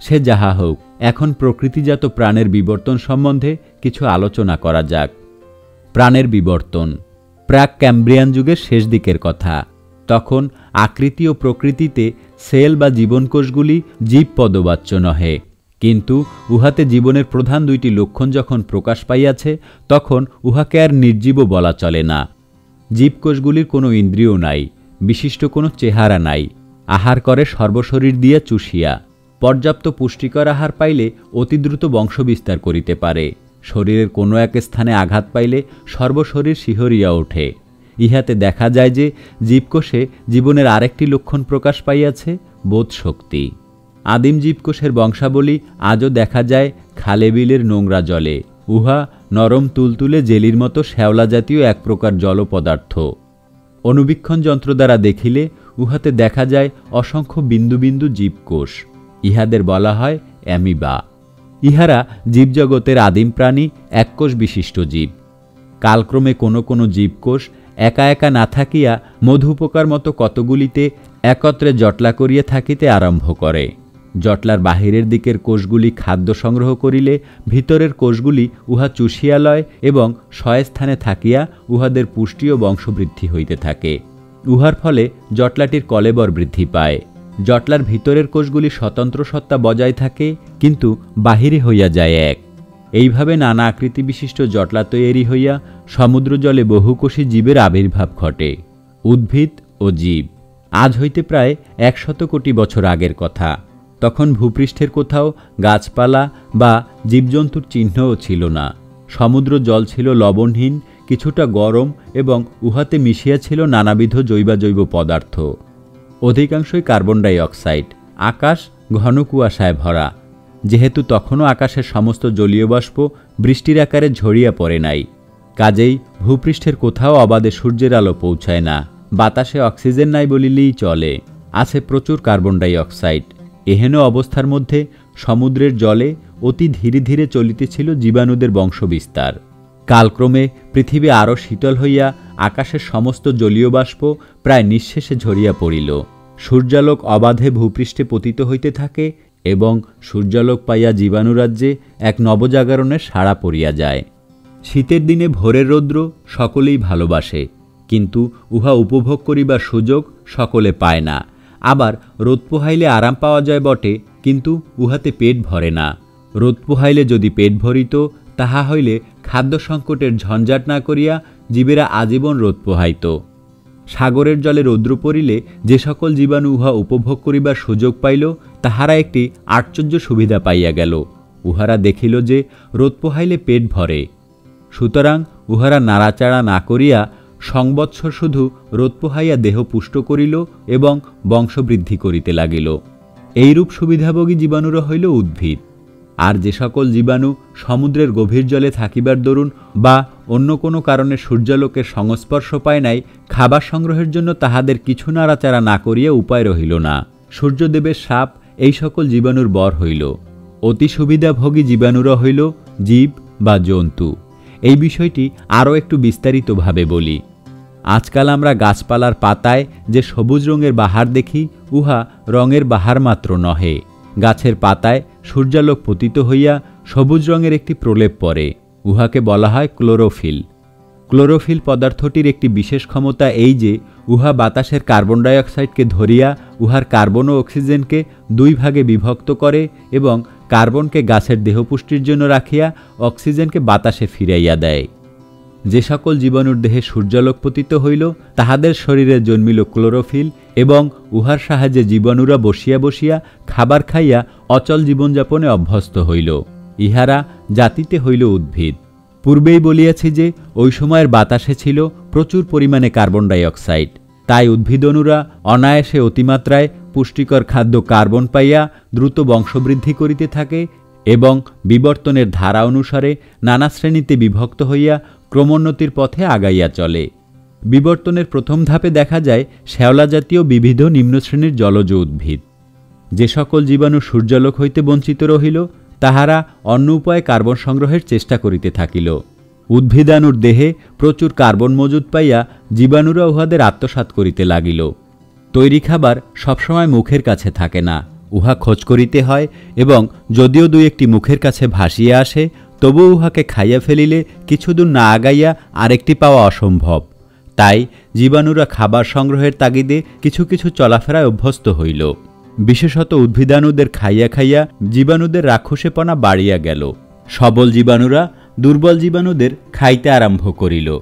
সে যাহা হোক, এখন প্রকৃতিজাত প্রাণের বিবর্তন সম্বন্ধে কিছু আলোচনা করা যাক। প্রাণের বিবর্তন, প্রাক ক্যাম্ব্রিয়ান যুগের শেষ দিকের কথা। তখন আকৃতি ও প্রকৃতিতে সেল বা জীবনকোষগুলি জীব পদবাচ্য নহে। কিন্তু উহাতে জীবনের প্রধান দুইটি লক্ষণ যখন প্রকাশ পাইয়াছে, তখন উহাকে আর নির্জীব বলা চলে না। জীবকোষগুলির কোনো ইন্দ্রিয় নাই, বিশিষ্ট কোনো চেহারা নাই, আহার করে সর্বশরীর দিয়ে চুষিয়া। পর্যাপ্ত পুষ্টিকর আহার পাইলে অতি দ্রুত বংশবিস্তার করিতে পারে। শরীরের কোনো এক স্থানে আঘাত পাইলে সর্বশরীর শিহরিয়া ওঠে। ইহাতে দেখা যায় যে জীবকোষে জীবনের আরেকটি লক্ষণ প্রকাশ পাইয়াছে বোধ শক্তি আদিম জীবকোষের বংশাবলী আজও দেখা যায় খালে বিলের নোংরা জলে। উহা নরম তুলতুলে জেলির মতো শ্যাওলা জাতীয় এক প্রকার জল পদার্থ অনুবীক্ষণ যন্ত্র দ্বারা দেখিলে উহাতে দেখা যায় অসংখ্য বিন্দু বিন্দু জীবকোষ। ইহাদের বলা হয় অ্যামিবা। ইহারা জীবজগতের আদিম প্রাণী, এককোষ বিশিষ্ট জীব। কালক্রমে কোনো কোনো জীবকোষ একা একা না থাকিয়া মধুপোকার মতো কতগুলিতে একত্রে জটলা করিয়া থাকিতে আরম্ভ করে। জটলার বাহিরের দিকের কোষগুলি খাদ্য সংগ্রহ করিলে ভিতরের কোষগুলি উহা চুষিয়া লয় এবং স্থানে থাকিয়া উহাদের পুষ্টি ও বংশবৃদ্ধি হইতে থাকে। উহার ফলে জটলাটির কলেবর বৃদ্ধি পায়। জটলার ভিতরের কোষগুলি স্বতন্ত্র সত্তা বজায় থাকে, কিন্তু বাহিরে হইয়া যায় এক। এইভাবে নানা আকৃতি বিশিষ্ট জটলা তৈরি হইয়া সমুদ্র জলে বহুকোষী জীবের আবির্ভাব ঘটে, উদ্ভিদ ও জীব। আজ হইতে প্রায় একশত কোটি বছর আগের কথা। তখন ভূপৃষ্ঠের কোথাও গাছপালা বা জীবজন্তুর চিহ্নও ছিল না। সমুদ্র জল ছিল লবণহীন, কিছুটা গরম এবং উহাতে মিশিয়া ছিল নানাবিধ জৈবাজৈব পদার্থ। অধিকাংশই কার্বন ডাই অক্সাইড আকাশ ঘন কুয়াশায় ভরা। যেহেতু তখনও আকাশের সমস্ত জলীয় বাষ্প বৃষ্টির আকারে ঝরিয়া পড়ে নাই, কাজেই ভূপৃষ্ঠের কোথাও অবাধে সূর্যের আলো পৌঁছায় না। বাতাসে অক্সিজেন নাই বলিলেই চলে। আছে প্রচুর কার্বন ডাই অক্সাইড এহেন অবস্থার মধ্যে সমুদ্রের জলে অতি ধীরে ধীরে চলিতেছিল জীবাণুদের বংশবিস্তার। কালক্রমে পৃথিবী আরও শীতল হইয়া আকাশের সমস্ত জলীয় বাষ্প প্রায় নিঃশেষে ঝরিয়া পড়িল। সূর্যালোক অবাধে ভূপৃষ্ঠে পতিত হইতে থাকে এবং সূর্যালোক পাইয়া জীবাণুরাজ্যে এক নবজাগরণের সাড়া পড়িয়া যায়। শীতের দিনে ভোরের রৌদ্র সকলেই ভালোবাসে, কিন্তু উহা উপভোগ করিবার সুযোগ সকলে পায় না। আবার রোদ পোহাইলে আরাম পাওয়া যায় বটে, কিন্তু উহাতে পেট ভরে না। রোদ পোহাইলে যদি পেট ভরিত, তাহা হইলে খাদ্য সংকটের ঝঞ্ঝাট না করিয়া জীবেরা আজীবন রোদ পোহাইত সাগরের জলে রৌদ্র পড়িলে যে সকল জীবাণু উহা উপভোগ করিবার সুযোগ পাইল, তাহারা একটি আশ্চর্য সুবিধা পাইয়া গেল। উহারা দেখিল যে রোদ পোহাইলে পেট ভরে। সুতরাং উহারা নাড়াচাড়া না করিয়া সংবৎসর শুধু রোদ পোহাইয়া দেহ পুষ্ট করিল এবং বংশবৃদ্ধি করিতে লাগিল। এইরূপ সুবিধাভোগী জীবাণুরা হইল উদ্ভিদ। আর যে সকল জীবাণু সমুদ্রের গভীর জলে থাকিবার দরুন বা অন্য কোনো কারণে সূর্যালোকের সংস্পর্শ পায় নাই, খাবার সংগ্রহের জন্য তাহাদের কিছু নাড়াচাড়া না করিয়া উপায় রহিল না। সূর্যদেবের সাপ এই সকল জীবাণুর বর হইল। অতি সুবিধাভোগী জীবাণুরা হইল জীব বা জন্তু। এই বিষয়টি আরও একটু বিস্তারিতভাবে বলি। আজকাল আমরা গাছপালার পাতায় যে সবুজ রঙের বাহার দেখি, উহা রঙের বাহার মাত্র নহে। গাছের পাতায় সূর্যালোক পতিত হইয়া সবুজ রঙের একটি প্রলেপ পড়ে। উহাকে বলা হয় ক্লোরোফিল। ক্লোরোফিল পদার্থটির একটি বিশেষ ক্ষমতা এই যে, উহা বাতাসের কার্বন ডাইঅক্সাইডকে ধরিয়া উহার কার্বন ও অক্সিজেনকে দুই ভাগে বিভক্ত করে এবং কার্বনকে গাছের দেহপুষ্টির জন্য রাখিয়া অক্সিজেনকে বাতাসে ফিরাইয়া দেয়। যে সকল জীবাণুর দেহে সূর্যালোক পতিত হইল, তাহাদের শরীরে জন্মিল ক্লোরোফিল এবং উহার সাহায্যে জীবাণুরা বসিয়া বসিয়া খাবার খাইয়া অচল জীবনযাপনে অভ্যস্ত হইল। ইহারা জাতিতে হইল উদ্ভিদ। পূর্বেই বলিয়াছি যে, ওই সময়ের বাতাসে ছিল প্রচুর পরিমাণে কার্বন ডাইঅক্সাইড। তাই উদ্ভিদনুরা অনায়াসে অতিমাত্রায় পুষ্টিকর খাদ্য কার্বন পাইয়া দ্রুত বংশবৃদ্ধি করিতে থাকে এবং বিবর্তনের ধারা অনুসারে নানা শ্রেণীতে বিভক্ত হইয়া ক্রমোন্নতির পথে আগাইয়া চলে। বিবর্তনের প্রথম ধাপে দেখা যায় শ্যাওলা জাতীয় বিবিধ নিম্নশ্রেণীর জলজ উদ্ভিদ। যে সকল জীবাণু সূর্যালোক হইতে বঞ্চিত রহিল তাহারা অন্য উপায়ে কার্বন সংগ্রহের চেষ্টা করিতে থাকিল। উদ্ভিদানুর দেহে প্রচুর কার্বন মজুদ পাইয়া জীবাণুরা উহাদের আত্মসাৎ করিতে লাগিল। তৈরি খাবার সবসময় মুখের কাছে থাকে না, উহা খোঁজ করিতে হয় এবং যদিও দুই একটি মুখের কাছে ভাসিয়া আসে তবু উহাকে খাইয়া ফেলিলে কিছুদূর না আগাইয়া আরেকটি পাওয়া অসম্ভব। তাই জীবাণুরা খাবার সংগ্রহের তাগিদে কিছু কিছু চলাফেরায় অভ্যস্ত হইল। বিশেষত উদ্ভিদাণুদের খাইয়া খাইয়া জীবাণুদের রাক্ষসেপনা বাড়িয়া গেল। সবল জীবাণুরা দুর্বল জীবাণুদের খাইতে আরম্ভ করিল।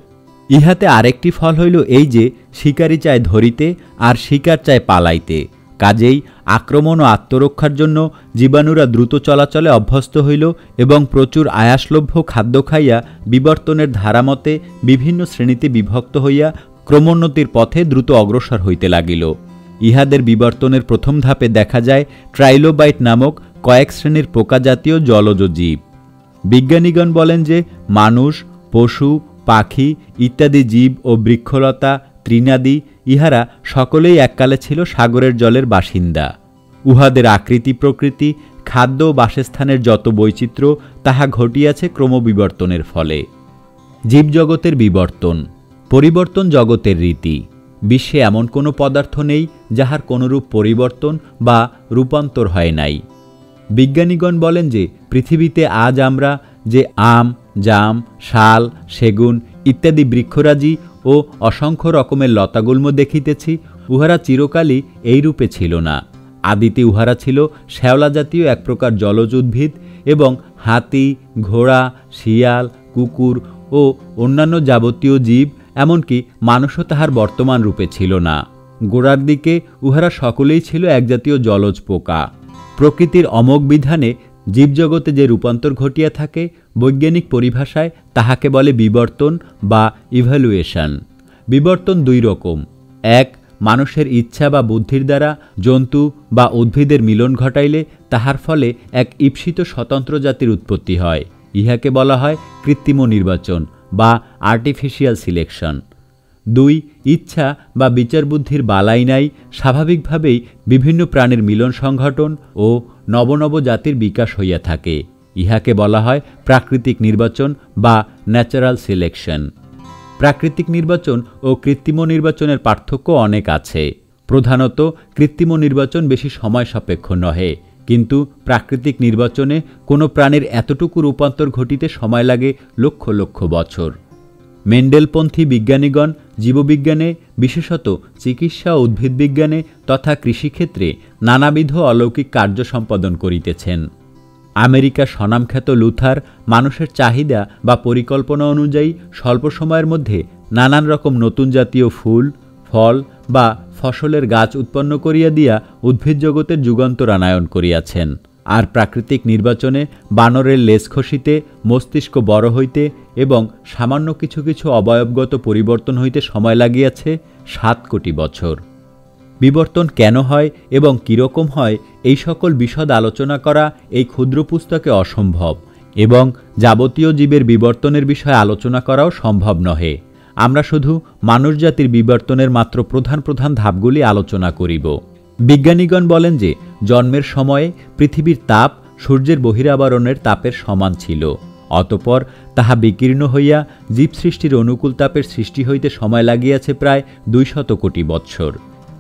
ইহাতে আরেকটি ফল হইল এই যে, শিকারী চায় ধরিতে আর শিকার চায় পালাইতে। কাজেই আক্রমণ ও আত্মরক্ষার জন্য জীবাণুরা দ্রুত চলাচলে অভ্যস্ত হইল এবং প্রচুর আয়াসলভ্য খাদ্য খাইয়া বিবর্তনের ধারামতে বিভিন্ন শ্রেণীতে বিভক্ত হইয়া ক্রমোন্নতির পথে দ্রুত অগ্রসর হইতে লাগিল। ইহাদের বিবর্তনের প্রথম ধাপে দেখা যায় ট্রাইলোবাইট নামক কয়েক শ্রেণির পোকাজাতীয় জলজ জীব। বিজ্ঞানীগণ বলেন যে মানুষ, পশু, পাখি ইত্যাদি জীব ও বৃক্ষলতা, তৃণাদি ইহারা সকলেই এককালে ছিল সাগরের জলের বাসিন্দা। উহাদের আকৃতি প্রকৃতি, খাদ্য বাসস্থানের যত বৈচিত্র্য, তাহা ঘটিয়াছে ক্রমবিবর্তনের ফলে। জীবজগতের বিবর্তন, পরিবর্তন জগতের রীতি। বিশ্বে এমন কোনো পদার্থ নেই যাহার কোনোরূপ পরিবর্তন বা রূপান্তর হয় নাই। বিজ্ঞানীগণ বলেন যে, পৃথিবীতে আজ আমরা যে আম, জাম, শাল, সেগুন ইত্যাদি বৃক্ষরাজি ও অসংখ্য রকমের লতাগুল্ম দেখিতেছি, উহারা চিরকালই এই রূপে ছিল না। আদিতে উহারা ছিল শ্যাওলা জাতীয় এক প্রকার জলজ উদ্ভিদ এবং হাতি, ঘোড়া, শিয়াল, কুকুর ও অন্যান্য যাবতীয় জীব এমনকি মানুষও তাহার বর্তমান রূপে ছিল না। গোড়ার দিকে উহারা সকলেই ছিল একজাতীয় জলজ পোকা। প্রকৃতির অমোঘ বিধানে জীবজগতে যে রূপান্তর ঘটিয়া থাকে, বৈজ্ঞানিক পরিভাষায় তাহাকে বলে বিবর্তন বা ইভ্যালুয়েশন বিবর্তন দুই রকম। এক, মানুষের ইচ্ছা বা বুদ্ধির দ্বারা জন্তু বা উদ্ভিদের মিলন ঘটাইলে তাহার ফলে এক ঈপ্সিত স্বতন্ত্র জাতির উৎপত্তি হয়। ইহাকে বলা হয় কৃত্রিম নির্বাচন। বা আর্টিফিশিয়াল সিলেকশন দুই, ইচ্ছা বা বিচারবুদ্ধির বালাই নাই, স্বাভাবিকভাবেই বিভিন্ন প্রাণীর মিলন সংঘটন ও নবনব জাতির বিকাশ হইয়া থাকে। ইহাকে বলা হয় প্রাকৃতিক নির্বাচন বা ন্যাচারাল সিলেকশন প্রাকৃতিক নির্বাচন ও কৃত্রিম নির্বাচনের পার্থক্য অনেক আছে। প্রধানত, কৃত্রিম নির্বাচন বেশি সময় সাপেক্ষ নহে। কিন্তু প্রাকৃতিক নির্বাচনে কোনো প্রাণীর এতটুকু রূপান্তর ঘটিতে সময় লাগে লক্ষ লক্ষ বছর। মেন্ডেলপন্থী বিজ্ঞানীগণ, জীববিজ্ঞানে, বিশেষত চিকিৎসা ও উদ্ভিদবিজ্ঞানে তথা কৃষিক্ষেত্রে নানাবিধ অলৌকিক কার্য সম্পাদন করিতেছেন। আমেরিকা স্বনামখ্যাত লুথার মানুষের চাহিদা বা পরিকল্পনা অনুযায়ী স্বল্প সময়ের মধ্যে নানান রকম নতুন জাতীয় ফুল, ফল বা ফসলের গাছ উৎপন্ন করিয়া দিয়া উদ্ভিদ জগতের যুগান্তর আনায়ন করিয়াছেন। আর প্রাকৃতিক নির্বাচনে বানরের লেজ খসিতে, মস্তিষ্ক বড় হইতে এবং সামান্য কিছু কিছু অবয়বগত পরিবর্তন হইতে সময় লাগিয়াছে সাত কোটি বছর। বিবর্তন কেন হয় এবং কীরকম হয় এই সকল বিশদ আলোচনা করা এই ক্ষুদ্র পুস্তকে অসম্ভব এবং যাবতীয় জীবের বিবর্তনের বিষয়ে আলোচনা করাও সম্ভব নহে। আমরা শুধু মানুষজাতির বিবর্তনের মাত্র প্রধান প্রধান ধাপগুলি আলোচনা করিব। বিজ্ঞানীগণ বলেন যে, জন্মের সময়ে পৃথিবীর তাপ সূর্যের বহিরাবরণের তাপের সমান ছিল। অতপর তাহা বিকীর্ণ হইয়া জীব সৃষ্টির অনুকূল তাপের সৃষ্টি হইতে সময় লাগিয়াছে প্রায় দুইশত কোটি বৎসর।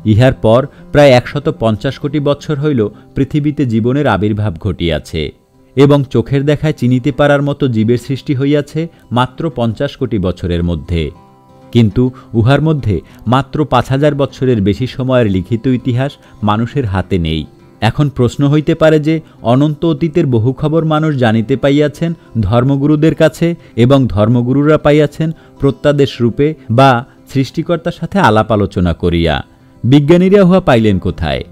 ইহার পর প্রায় একশত পঞ্চাশ কোটি বৎসর হইল পৃথিবীতে জীবনের আবির্ভাব ঘটিয়াছে এবং চোখের দেখায় চিনিতে পারার মতো জীবের সৃষ্টি হইয়াছে মাত্র পঞ্চাশ কোটি বছরের মধ্যে। কিন্তু উহার মধ্যে মাত্র পাঁচ হাজার বছরের বেশি সময়ের লিখিত ইতিহাস মানুষের হাতে নেই। এখন প্রশ্ন হইতে পারে যে, অনন্ত অতীতের বহু খবর মানুষ জানিতে পাইয়াছেন ধর্মগুরুদের কাছে এবং ধর্মগুরুরা পাইয়াছেন প্রত্যাদেশ রূপে বা সৃষ্টিকর্তার সাথে আলাপ আলোচনা করিয়া। বিজ্ঞানীরা উহা পাইলেন কোথায়?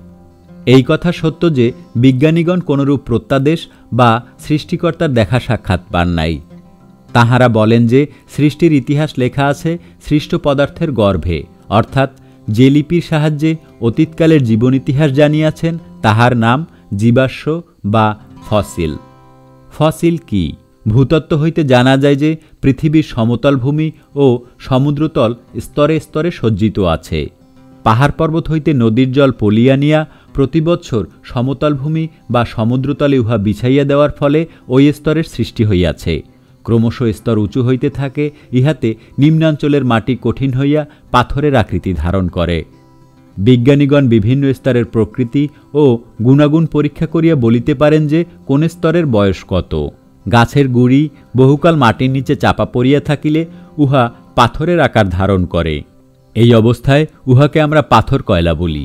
এই কথা সত্য যে, বিজ্ঞানীগণ কোনরূপ প্রত্যাদেশ বা সৃষ্টিকর্তার দেখা সাক্ষাৎ পান নাই। তাহারা বলেন যে, সৃষ্টির ইতিহাস লেখা আছে সৃষ্ট পদার্থের গর্ভে। অর্থাৎ, যে লিপির সাহায্যে অতীতকালের জীবন ইতিহাস জানিয়াছেন, তাহার নাম জীবাশ্ম বা ফসিল। ফসিল কি? ভূতত্ত্ব হইতে জানা যায় যে, পৃথিবীর সমতল ভূমি ও সমুদ্রতল স্তরে স্তরে সজ্জিত আছে। পাহাড় পর্বত হইতে নদীর জল পলিয়া নিয়া প্রতি বৎসর সমতল ভূমি বা সমুদ্রতলে উহা বিছাইয়া দেওয়ার ফলে ওই স্তরের সৃষ্টি হইয়াছে। ক্রমশ স্তর উঁচু হইতে থাকে, ইহাতে নিম্নাঞ্চলের মাটি কঠিন হইয়া পাথরের আকৃতি ধারণ করে। বিজ্ঞানীগণ বিভিন্ন স্তরের প্রকৃতি ও গুণাগুণ পরীক্ষা করিয়া বলিতে পারেন যে, কোন স্তরের বয়স কত। গাছের গুড়ি, বহুকাল মাটির নিচে চাপা পড়িয়া থাকিলে উহা পাথরের আকার ধারণ করে। এই অবস্থায় উহাকে আমরা পাথর কয়লা বলি।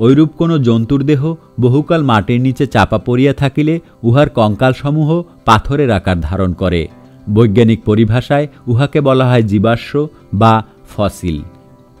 ঐরূপ কোনো জন্তুর দেহ বহুকাল মাটির নিচে চাপা পড়িয়া থাকিলে উহার কঙ্কালসমূহ পাথরের আকার ধারণ করে। বৈজ্ঞানিক পরিভাষায় উহাকে বলা হয় জীবাশ্ম বা ফসিল।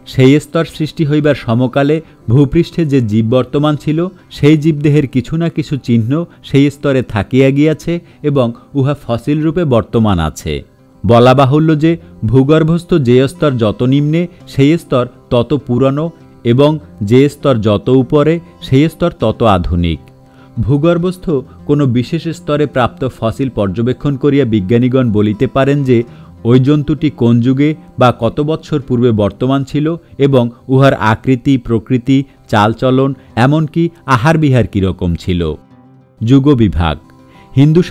সেই স্তর সৃষ্টি হইবার সমকালে ভূপৃষ্ঠে যে জীব বর্তমান ছিল, সেই জীবদেহের কিছু না কিছু চিহ্ন সেই স্তরে থাকিয়া গিয়াছে এবং উহা ফসিল রূপে বর্তমান আছে। বলা বাহুল্য যে, ভূগর্ভস্থ যে স্তর যত নিম্নে, সেই স্তর তত পুরনো এবং যে স্তর যত উপরে, সেই স্তর তত আধুনিক। ভূগর্ভস্থ কোনো বিশেষ স্তরে প্রাপ্ত ফসিল পর্যবেক্ষণ করিয়া বিজ্ঞানীগণ বলিতে পারেন যে, ওই জন্তুটি কোন যুগে বা কত বৎসর পূর্বে বর্তমান ছিল এবং উহার আকৃতি, প্রকৃতি, চালচলন, এমনকি আহার বিহার কীরকম ছিল। যুগ বিভাগ হিন্দু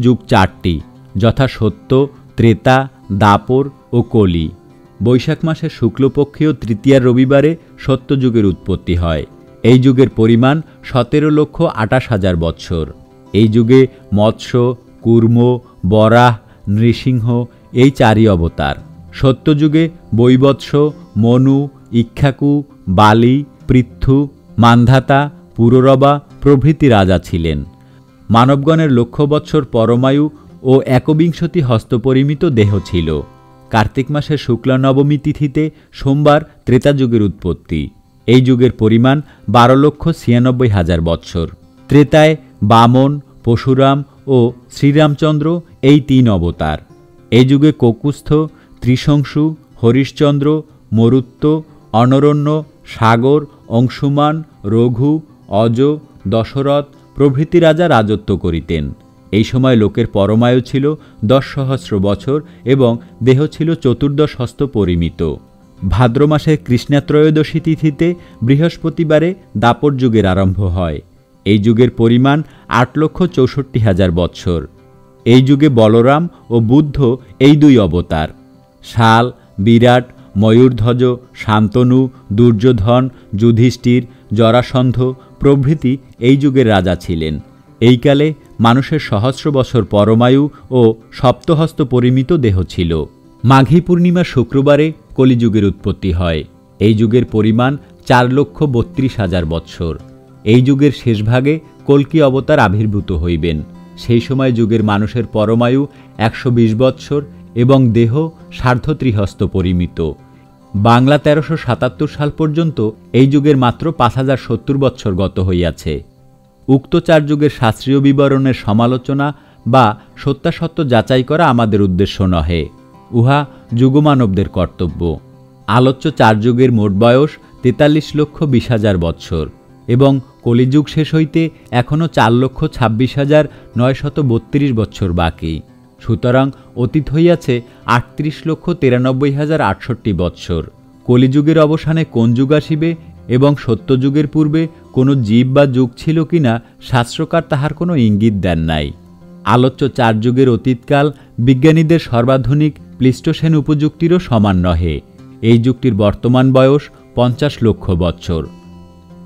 যুগ চারটি, যথা সত্য, ত্রেতা, দাপর ও কলি। বৈশাখ মাসের শুক্লপক্ষীয় তৃতীয়ার রবিবারে সত্যযুগের উৎপত্তি হয়। এই যুগের পরিমাণ সতেরো লক্ষ আটাশ হাজার বৎসর। এই যুগে মৎস্য, কুর্ম, বরাহ, নৃসিংহ এই চারি অবতার। সত্যযুগে বৈবৎস, মনু, ইক্ষাকু, বালি, পৃথ্বু, মান্ধাতা, পুররবা প্রভৃতি রাজা ছিলেন। মানবগণের লক্ষ বৎসর পরমায়ু ও একবিংশতি হস্তপরিমিত দেহ ছিল। কার্তিক মাসের শুক্লা নবমী তিথিতে সোমবার ত্রেতাযুগের উৎপত্তি। এই যুগের পরিমাণ বারো লক্ষ ছিয়ানব্বই হাজার বৎসর। ত্রেতায় বামন, পশুরাম ও শ্রীরামচন্দ্র এই তিন অবতার। এই যুগে ককুস্থ ত্রিশংশু হরিশ্চন্দ্র মরুত্ব অনরণ্য, সাগর, অংশুমান, রঘু, অজ, দশরথ প্রভৃতি রাজা রাজত্ব করিতেন। এই সময় লোকের পরমায়ু ছিল দশ সহস্র বছর এবং দেহ ছিল চতুর্দশ হস্ত পরিমিত। ভাদ্র মাসের কৃষ্ণাত্রয়োদশী তিথিতে বৃহস্পতিবারে দাপর যুগের আরম্ভ হয়। এই যুগের পরিমাণ আট লক্ষ চৌষট্টি হাজার বৎসর। এই যুগে বলরাম ও বুদ্ধ এই দুই অবতার। শাল, বিরাট, ময়ূরধ্বজ, শান্তনু, দুর্যোধন, যুধিষ্ঠির, জরাসন্ধ প্রভৃতি এই যুগের রাজা ছিলেন। এইকালে মানুষের সহস্র বছর পরমায়ু ও সপ্তহস্ত পরিমিত দেহ ছিল। মাঘী পূর্ণিমা শুক্রবারে কলিযুগের উৎপত্তি হয়। এই যুগের পরিমাণ চার লক্ষ বত্রিশ হাজার বৎসর। এই যুগের শেষভাগে কল্কি অবতার আবির্ভূত হইবেন। সেই সময় যুগের মানুষের পরমায়ু একশো বিশ বৎসর এবং দেহ সার্ধত্রিহস্ত পরিমিত। বাংলা তেরোশো সাতাত্তর সাল পর্যন্ত এই যুগের মাত্র পাঁচ হাজার সত্তর বৎসর গত হইয়াছে। উক্ত চার যুগের শাস্ত্রীয় বিবরণের সমালোচনা বা সত্যাসত্য যাচাই করা আমাদের উদ্দেশ্য নহে। উহা যুগমানবদের কর্তব্য। আলোচ্য চার যুগের মোট বয়স তেতাল্লিশ লক্ষ বিশ হাজার বৎসর এবং কলিযুগ শেষ হইতে এখনও চার লক্ষ ছাব্বিশ হাজার নয়শত বত্রিশ বৎসর বাকি। সুতরাং অতীত হইয়াছে আটত্রিশ লক্ষ তিরানব্বই হাজার আটষট্টি বৎসর। কলিযুগের অবসানে কোন যুগ আসিবে এবং সত্যযুগের পূর্বে কোনো জীব বা যুগ ছিল কিনা শাস্ত্রকার তাহার কোনো ইঙ্গিত দেন নাই। আলোচ্য চার যুগের অতীতকাল বিজ্ঞানীদের সর্বাধুনিক প্লিস্টোসেন উপযুক্তিরও সমান নহে। এই যুগটির বর্তমান বয়স পঞ্চাশ লক্ষ বৎসর।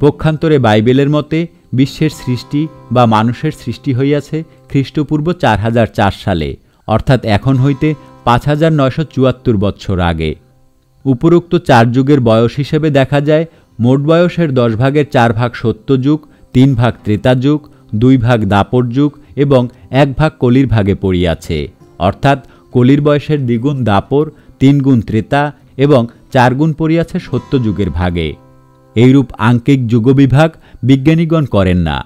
পক্ষান্তরে বাইবেলের মতে, বিশ্বের সৃষ্টি বা মানুষের সৃষ্টি হইয়াছে খ্রিস্টপূর্ব চার হাজার চার সালে, অর্থাৎ এখন হইতে পাঁচ হাজার নয়শো চুয়াত্তর বৎসর আগে। উপরোক্ত চার যুগের বয়স হিসেবে দেখা যায়, মোট বয়সের দশ ভাগের চার ভাগ সত্য যুগ, তিন ভাগ ত্রেতা যুগ, দুই ভাগ দাপর যুগ এবং এক ভাগ কলির ভাগে পড়িয়াছে। অর্থাৎ কলির বয়সের দ্বিগুণ দাপর, তিনগুণ ত্রেতা এবং চার গুণ পড়িয়াছে সত্যযুগের ভাগে। এইরূপ আঙ্কিক যুগবিভাগ বিজ্ঞানীগণ করেন না,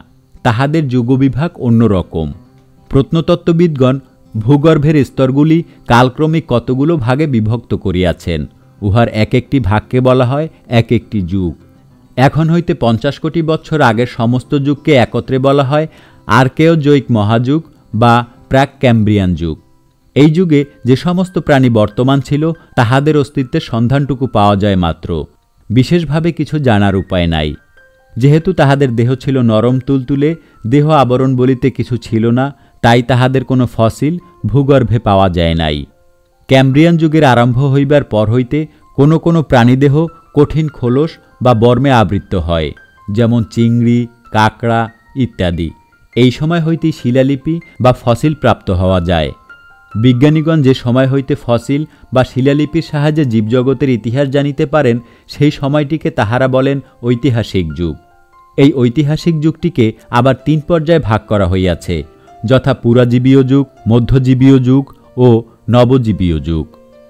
তাহাদের যুগবিভাগ অন্যরকম। প্রত্নতত্ত্ববিদগণ ভূগর্ভের স্তরগুলি কালক্রমিক কতগুলো ভাগে বিভক্ত করিয়াছেন, উহার এক একটি ভাগকে বলা হয় এক একটি যুগ। এখন হইতে পঞ্চাশ কোটি বছর আগের সমস্ত যুগকে একত্রে বলা হয় আর্কেওজৈক মহাযুগ বা প্রাক ক্যাম্ব্রিয়ান যুগ। এই যুগে যে সমস্ত প্রাণী বর্তমান ছিল, তাহাদের অস্তিত্বের সন্ধানটুকু পাওয়া যায় মাত্র। বিশেষভাবে কিছু জানার উপায় নাই। যেহেতু তাহাদের দেহ ছিল নরম তুলতুলে, দেহ আবরণ বলিতে কিছু ছিল না, তাই তাহাদের কোনো ফসিল, ভূগর্ভে পাওয়া যায় নাই। ক্যাম্ব্রিয়ান যুগের আরম্ভ হইবার পর হইতে কোনো কোনো প্রাণীদেহ কঠিন খোলস বা বর্মে আবৃত হয়, যেমন চিংড়ি, কাকড়া ইত্যাদি। এই সময় হইতেই শিলালিপি বা ফসিল প্রাপ্ত হওয়া যায়। বিজ্ঞানীগণ যে সময় হইতে ফসিল বা শিলালিপির সাহায্যে জীবজগতের ইতিহাস জানিতে পারেন, সেই সময়টিকে তাহারা বলেন ঐতিহাসিক যুগ। এই ঐতিহাসিক যুগটিকে আবার তিন পর্যায়ে ভাগ করা হইয়াছে, যথা পুরাজীবীয় যুগ, মধ্যজীবীয় যুগ ও নবজীবীয় যুগ।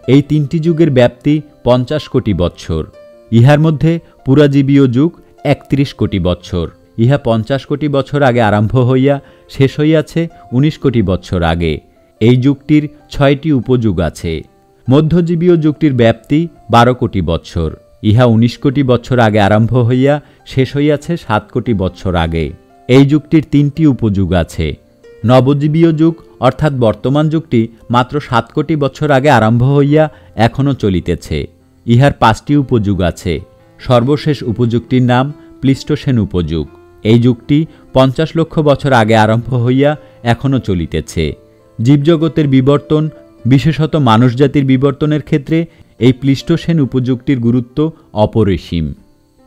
এই তিনটি যুগের ব্যাপ্তি পঞ্চাশ কোটি বৎসর। ইহার মধ্যে পুরাজীবীয় যুগ একত্রিশ কোটি বৎসর। ইহা পঞ্চাশ কোটি বছর আগে আরম্ভ হইয়া শেষ হইয়াছে উনিশ কোটি বৎসর আগে। এই যুগটির ছয়টি উপযুগ আছে। মধ্যজীবীয় যুগটির ব্যাপ্তি বারো কোটি বৎসর ইহা উনিশ কোটি বৎসর আগে আরম্ভ হইয়া শেষ হইয়াছে সাত কোটি বৎসর আগে। এই যুগটির তিনটি উপযুগ আছে। নবজীবীয় যুগ, অর্থাৎ বর্তমান যুগটি মাত্র সাত কোটি বছর আগে আরম্ভ হইয়া এখনও চলিতেছে। ইহার পাঁচটি উপযুগ আছে। সর্বশেষ উপযুগটির নাম প্লিস্টোসেন উপযুগ। এই যুগটি পঞ্চাশ লক্ষ বছর আগে আরম্ভ হইয়া এখনও চলিতেছে। জীবজগতের বিবর্তন, বিশেষত মানুষজাতির বিবর্তনের ক্ষেত্রে এই প্লিস্টোসেন উপযুক্তির গুরুত্ব অপরিসীম।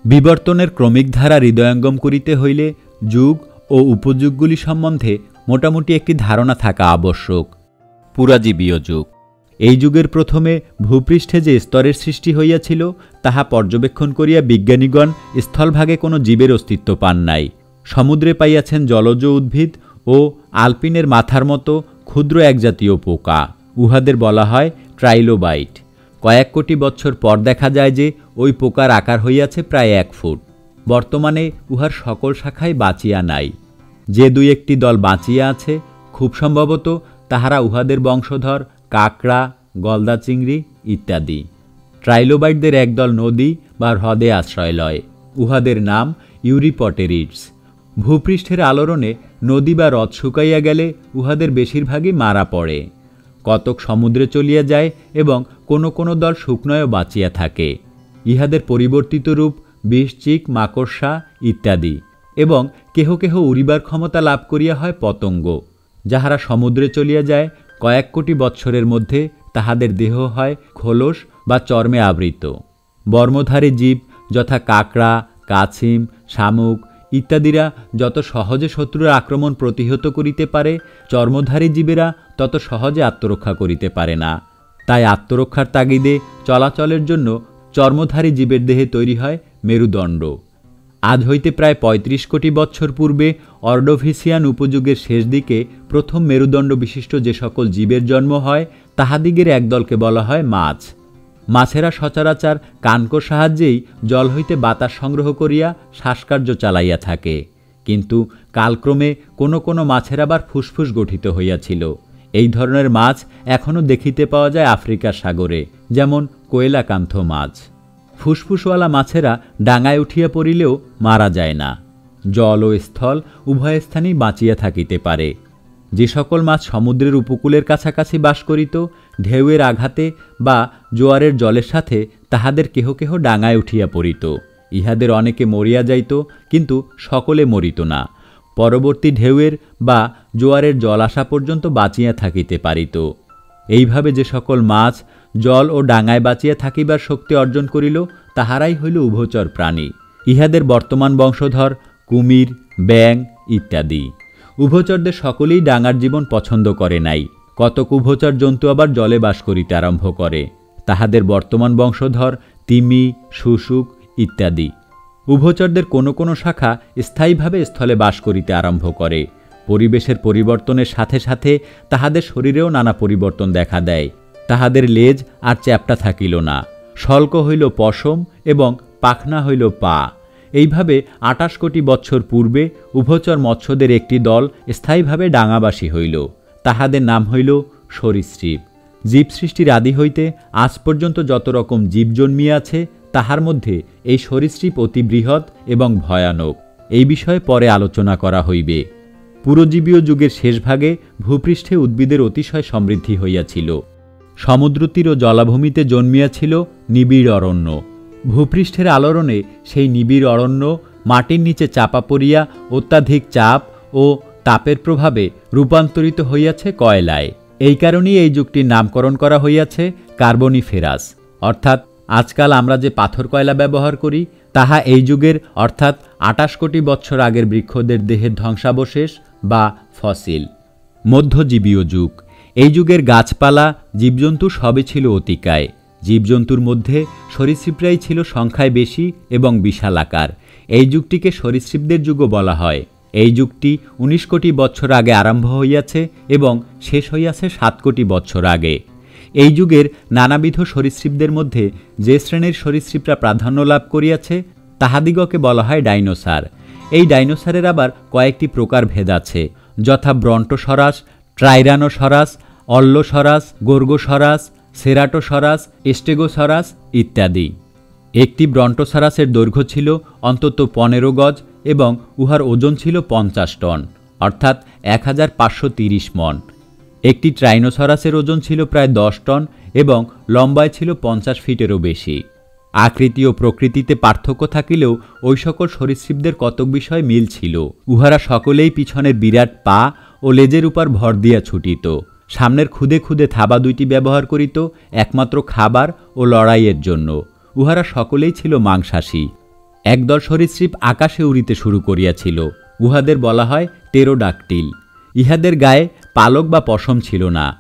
বিবর্তনের ক্রমিক ধারা হৃদয়ঙ্গম করিতে হইলে যুগ ও উপযুগগুলি সম্বন্ধে মোটামুটি একটি ধারণা থাকা আবশ্যক। পুরাজীবীয় যুগ। এই যুগের প্রথমে ভূপৃষ্ঠে যে স্তরের সৃষ্টি হইয়াছিল, তাহা পর্যবেক্ষণ করিয়া বিজ্ঞানীগণ স্থলভাগে কোনো জীবের অস্তিত্ব পান নাই। সমুদ্রে পাইয়াছেন জলজ উদ্ভিদ ও আলপিনের মাথার মতো ক্ষুদ্র একজাতীয় পোকা, উহাদের বলা হয় ট্রাইলোবাইট। কয়েক কোটি বছর পর দেখা যায় যে ওই পোকার আকার হইয়াছে প্রায় এক ফুট। বর্তমানে উহার সকল শাখায় বাঁচিয়া নাই। যে দুই একটি দল বাঁচিয়া আছে, খুব সম্ভবত তাহারা উহাদের বংশধর কাকড়া, গলদা চিংড়ি ইত্যাদি। ট্রাইলোবাইটদের একদল নদী বা হ্রদে আশ্রয় লয়। উহাদের নাম ইউরিপটেরিডস। ভূপৃষ্ঠের আলোড়নে নদী বা হ্রদ শুকাইয়া গেলে উহাদের বেশিরভাগই মারা পড়ে। কতক সমুদ্রে চলিয়া যায় এবং কোনো কোনো দল শুকনয়ও বাঁচিয়া থাকে। ইহাদের পরিবর্তিত রূপ বিষচিক মাকড়সা ইত্যাদি এবং কেহ কেহ উড়িবার ক্ষমতা লাভ করিয়া হয় পতঙ্গ। যাহারা সমুদ্রে চলিয়া যায়, কয়েক কোটি বৎসরের মধ্যে তাহাদের দেহ হয় খোলস বা চর্মে আবৃত। বর্মধারী জীব, যথা কাকড়া, কাছিম, শামুক ইত্যাদিরা যত সহজে শত্রুর আক্রমণ প্রতিহত করিতে পারে, চর্মধারী জীবেরা তত সহজে আত্মরক্ষা করিতে পারে না। তাই আত্মরক্ষার তাগিদে চলাচলের জন্য চর্মধারী জীবের দেহে তৈরি হয় মেরুদণ্ড। আজ হইতে প্রায় ৩৫ কোটি বৎসর পূর্বে অর্ডোভিসিয়ান উপযুগের শেষ দিকে প্রথম মেরুদণ্ড বিশিষ্ট যে সকল জীবের জন্ম হয়, তাহাদিগের একদলকে বলা হয় মাছ। মাছেরা সচরাচর কানকো সাহায্যেই জল হইতে বাতাস সংগ্রহ করিয়া শ্বাসকার্য চালাইয়া থাকে। কিন্তু কালক্রমে কোনো কোনো মাছের আবার ফুসফুস গঠিত হইয়াছিল। এই ধরনের মাছ এখনও দেখিতে পাওয়া যায় আফ্রিকার সাগরে, যেমন কোয়েলাকান্থ মাছ। ফুসফুসওয়ালা মাছেরা ডাঙায় উঠিয়া পড়িলেও মারা যায় না। জল ও স্থল উভয় স্থানেই বাঁচিয়া থাকিতে পারে। যে সকল মাছ সমুদ্রের উপকূলের কাছাকাছি বাস করিত, ঢেউয়ের আঘাতে বা জোয়ারের জলের সাথে তাহাদের কেহ কেহ ডাঙায় উঠিয়া পড়িত। ইহাদের অনেকে মরিয়া যাইত, কিন্তু সকলে মরিত না। পরবর্তী ঢেউয়ের বা জোয়ারের জল আসা পর্যন্ত বাঁচিয়া থাকিতে পারিত। এইভাবে যে সকল মাছ জল ও ডাঙায় বাঁচিয়া থাকিবার শক্তি অর্জন করিল, তাহারাই হইল উভচর প্রাণী। ইহাদের বর্তমান বংশধর কুমির ব্যাং ইত্যাদি। উভচরদের সকলেই ডাঙার জীবন পছন্দ করে নাই। কতক উভচর জন্তু আবার জলে বাস করিতে আরম্ভ করে। তাহাদের বর্তমান বংশধর তিমি শুশুক ইত্যাদি। উভচরদের কোনো কোনো শাখা স্থায়ীভাবে স্থলে বাস করিতে আরম্ভ করে। পরিবেশের পরিবর্তনের সাথে সাথে তাহাদের শরীরেও নানা পরিবর্তন দেখা দেয়। তাহাদের লেজ আর চ্যাপটা থাকিল না। শল্ক হইল পশম এবং পাখনা হইল পা। এইভাবে আটাশ কোটি বৎসর পূর্বে উভচর মৎস্যদের একটি দল স্থায়ীভাবে ডাঙাবাসী হইল। তাহাদের নাম হইল সরীসৃপ। জীব সৃষ্টির আদি হইতে আজ পর্যন্ত যত রকম জীব জন্মিয়াছে তাহার মধ্যে এই সরীসৃপ অতি বৃহৎ এবং ভয়ানক। এই বিষয়ে পরে আলোচনা করা হইবে। পুরজীবীয় যুগের শেষভাগে ভূপৃষ্ঠে উদ্ভিদের অতিশয় সমৃদ্ধি হইয়াছিল। সমুদ্রতীর ও জলাভূমিতে জন্মিয়াছিল নিবিড় অরণ্য। ভূপৃষ্ঠের আলোড়নে সেই নিবিড় অরণ্য মাটির নিচে চাপা পড়িয়া অত্যাধিক চাপ ও তাপের প্রভাবে রূপান্তরিত হইয়াছে কয়লায়। এই কারণেই এই যুগটির নামকরণ করা হইয়াছে কার্বনিফেরাস। অর্থাৎ আজকাল আমরা যে পাথর কয়লা ব্যবহার করি, তাহা এই যুগের অর্থাৎ আটাশ কোটি বৎসর আগের বৃক্ষদের দেহের ধ্বংসাবশেষ বা ফসিল। মধ্যজীবীয় যুগ। এই যুগের গাছপালা, জীবজন্তু সবই ছিল অতিকায়। জীবজন্তুর মধ্যে সরীসৃপরাই ছিল সংখ্যায় বেশি এবং বিশাল আকার। এই যুগটিকে সরীসৃপদের যুগও বলা হয়। এই যুগটি উনিশ কোটি বৎসর আগে আরম্ভ হইয়াছে এবং শেষ হইয়াছে সাত কোটি বৎসর আগে। এই যুগের নানাবিধ সরীসৃপদের মধ্যে যে শ্রেণির সরীসৃপরা প্রাধান্য লাভ করিয়াছে, তাহাদিগকে বলা হয় ডাইনোসার। এই ডাইনোসারের আবার কয়েকটি প্রকার ভেদ আছে, যথা ব্রন্টোসরাস, ট্রাইরানোসরাস, অল্লোসরাস, গোর্গোসরাস সেরাটোসরাস, এস্টেগোসরাস ইত্যাদি। একটি ব্রন্টোসারাসের দৈর্ঘ্য ছিল অন্তত পনেরো গজ এবং উহার ওজন ছিল পঞ্চাশ টন, অর্থাৎ এক হাজার পাঁচশো তিরিশ মন। একটি ট্রাইনোসরাসের ওজন ছিল প্রায় দশ টন এবং লম্বায় ছিল পঞ্চাশ ফিটেরও বেশি। আকৃতি ও প্রকৃতিতে পার্থক্য থাকিলেও ওই সকল সরীসৃপদের কতক বিষয় মিল ছিল। উহারা সকলেই পিছনের বিরাট পা ও লেজের উপর ভর দিয়া ছুটিত। সামনের খুদে খুদে থাবা দুইটি ব্যবহার করিত একমাত্র খাবার ও লড়াইয়ের জন্য। উহারা সকলেই ছিল মাংসাশী। একদল সরীসৃপ আকাশে উড়িতে শুরু করিয়াছিল। উহাদের বলা হয় টেরোডাকটিল। ইহাদের গায়ে পালক বা পশম ছিল না।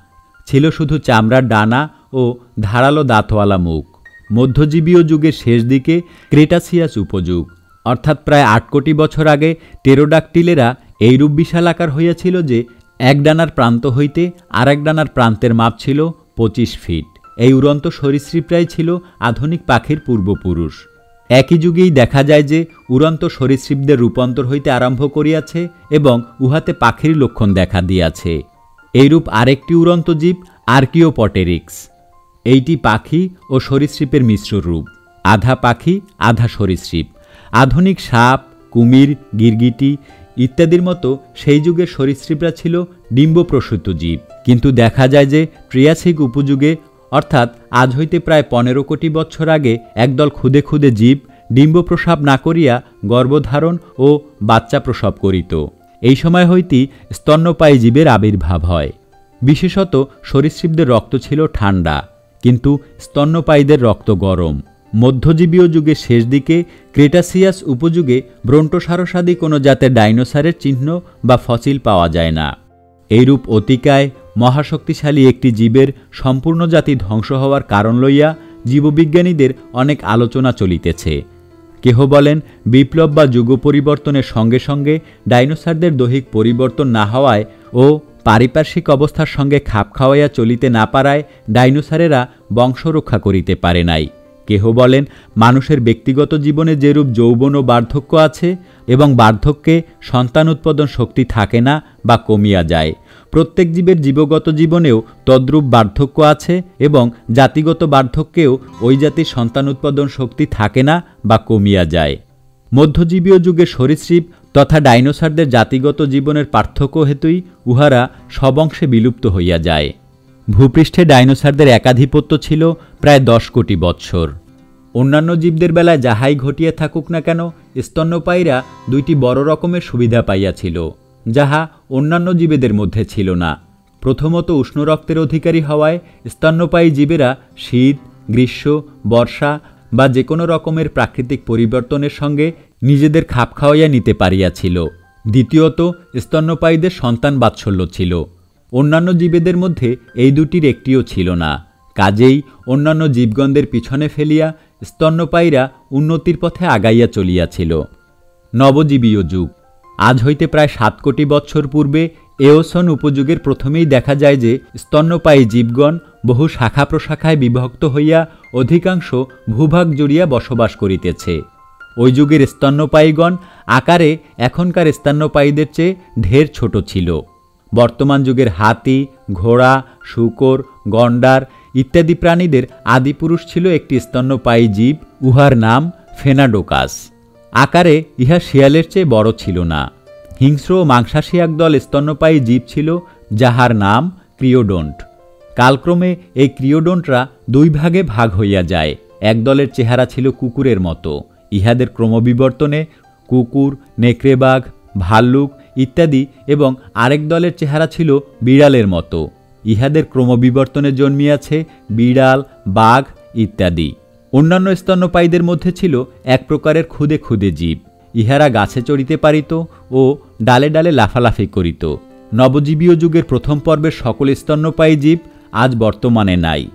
ছিল শুধু চামড়ার ডানা ও ধারালো দাঁতওয়ালা মুখ। মধ্যজীবীয় যুগের শেষ দিকে ক্রেটাসিয়াস উপযুগ। অর্থাৎ প্রায় আট কোটি বছর আগে টেরোডাকটিলেরা এইরূপ বিশাল আকার হইয়াছিল যে এক ডানার প্রান্ত হইতে আর এক ডানার প্রান্তের মাপ ছিল পঁচিশ ফিট। এই উড়ন্ত সরীসৃপরাই ছিল আধুনিক পাখির পূর্বপুরুষ। একই যুগেই দেখা যায় যে উড়ন্ত সরীসৃপদের রূপান্তর হইতে আরম্ভ করিয়াছে এবং উহাতে পাখির লক্ষণ দেখা দিয়াছে। এইরূপ আরেকটি উড়ন্ত জীব আর্কিওপটেরিক্স। এইটি পাখি ও সরীসৃপের মিশ্র রূপ। আধা পাখি, আধা সরীসৃপ। আধুনিক সাপ, কুমির, গিরগিটি ইত্যাদির মতো সেই যুগের সরীসৃপরা ছিল ডিম্বপ্রসূত জীব। কিন্তু দেখা যায় যে ট্রিয়াসিক উপযুগে, অর্থাৎ আজ হইতে প্রায় পনেরো কোটি বছর আগে, একদল খুদে খুদে জীব ডিম্ব প্রসাব না করিয়া গর্ভধারণ ও বাচ্চা প্রসব করিত। এই সময় হইতেই স্তন্যপায়ী জীবের আবির্ভাব হয়। বিশেষত সরীসৃপদের রক্ত ছিল ঠান্ডা কিন্তু স্তন্যপায়ীদের রক্ত গরম। মধ্যজীবীয় যুগের শেষ দিকে ক্রেটাসিয়াস উপযুগে ব্রন্টোসারসাদি কোনো জাতের ডাইনোসারের চিহ্ন বা ফসিল পাওয়া যায় না। এইরূপ অতিকায় মহাশক্তিশালী একটি জীবের সম্পূর্ণ জাতি ধ্বংস হওয়ার কারণ লইয়া জীববিজ্ঞানীদের অনেক আলোচনা চলিতেছে। কেহ বলেন, বিপ্লব বা যুগ পরিবর্তনের সঙ্গে সঙ্গে ডাইনোসারদের দৈহিক পরিবর্তন না হওয়ায় ও পারিপার্শ্বিক অবস্থার সঙ্গে খাপ খাওয়াইয়া চলিতে না পারায় ডাইনোসারেরা বংশরক্ষা করিতে পারে নাই। কেহ বলেন, মানুষের ব্যক্তিগত জীবনে যেরূপ যৌবন ও বার্ধক্য আছে এবং বার্ধক্যে সন্তান উৎপাদন শক্তি থাকে না বা কমিয়া যায়। প্রত্যেক জীবের জীবগত জীবনেও তদ্রূপ বার্ধক্য আছে এবং জাতিগত বার্ধক্যেও ওই জাতির সন্তান উৎপাদন শক্তি থাকে না বা কমিয়া যায়। মধ্যজীবীয় যুগে সরীসৃপ তথা ডাইনোসারদের জাতিগত জীবনের পার্থক্য হেতুই উহারা সবংশে বিলুপ্ত হইয়া যায়। ভূপৃষ্ঠে ডাইনোসারদের একাধিপত্য ছিল প্রায় দশ কোটি বৎসর। অন্যান্য জীবদের বেলায় যাহাই ঘটিয়া থাকুক না কেন, স্তন্যপায়ীরা দুইটি বড় রকমের সুবিধা পাইয়াছিল, যাহা অন্যান্য জীবেদের মধ্যে ছিল না। প্রথমত উষ্ণ রক্তের অধিকারী হওয়ায় স্তন্যপায়ী জীবেরা শীত, গ্রীষ্ম, বর্ষা বা যে কোনো রকমের প্রাকৃতিক পরিবর্তনের সঙ্গে নিজেদের খাপ খাওয়াইয়া নিতে পারিয়াছিল। দ্বিতীয়ত, স্তন্যপায়ীদের সন্তান বাৎসল্য ছিল। অন্যান্য জীবেদের মধ্যে এই দুটির একটিও ছিল না। কাজেই অন্যান্য জীবগণদের পিছনে ফেলিয়া স্তন্যপায়ীরা উন্নতির পথে আগাইয়া চলিয়াছিল। নবজীবীয় যুগ। আজ হইতে প্রায় সাত কোটি বৎসর পূর্বে এওসন উপযুগের প্রথমেই দেখা যায় যে স্তন্যপায়ী জীবগণ বহু শাখা প্রশাখায় বিভক্ত হইয়া অধিকাংশ ভূভাগ জুড়িয়া বসবাস করিতেছে। ওই যুগের স্তন্যপায়ীগণ আকারে এখনকার স্তন্যপায়ীদের চেয়ে ঢের ছোট ছিল। বর্তমান যুগের হাতি, ঘোড়া, শুকর গন্ডার ইত্যাদি প্রাণীদের আদিপুরুষ ছিল একটি স্তন্যপায়ী জীব, উহার নাম ফেনাডোকাস। আকারে ইহা শিয়ালের চেয়ে বড় ছিল না। হিংস্র ও মাংসাশী একদল স্তন্যপায়ী জীব ছিল, যাহার নাম ক্রিওডন্ট। কালক্রমে এই ক্রিওডন্টরা দুই ভাগে ভাগ হইয়া যায়। একদলের চেহারা ছিল কুকুরের মতো। ইহাদের ক্রমবিবর্তনে কুকুর, নেকড়েবাঘ, ভাল্লুক ইত্যাদি এবং আরেক দলের চেহারা ছিল বিড়ালের মতো। ইহাদের ক্রমবিবর্তনে জন্মিয়াছে বিড়াল, বাঘ ইত্যাদি। অন্যান্য স্তন্যপায়ীদের মধ্যে ছিল এক প্রকারের খুদে খুদে জীব। ইহারা গাছে চড়িতে পারিত ও ডালে ডালে লাফালাফি করিত। নবজীবীয় যুগের প্রথম পর্বের সকল স্তন্যপায়ী জীব আজ বর্তমানে নাই।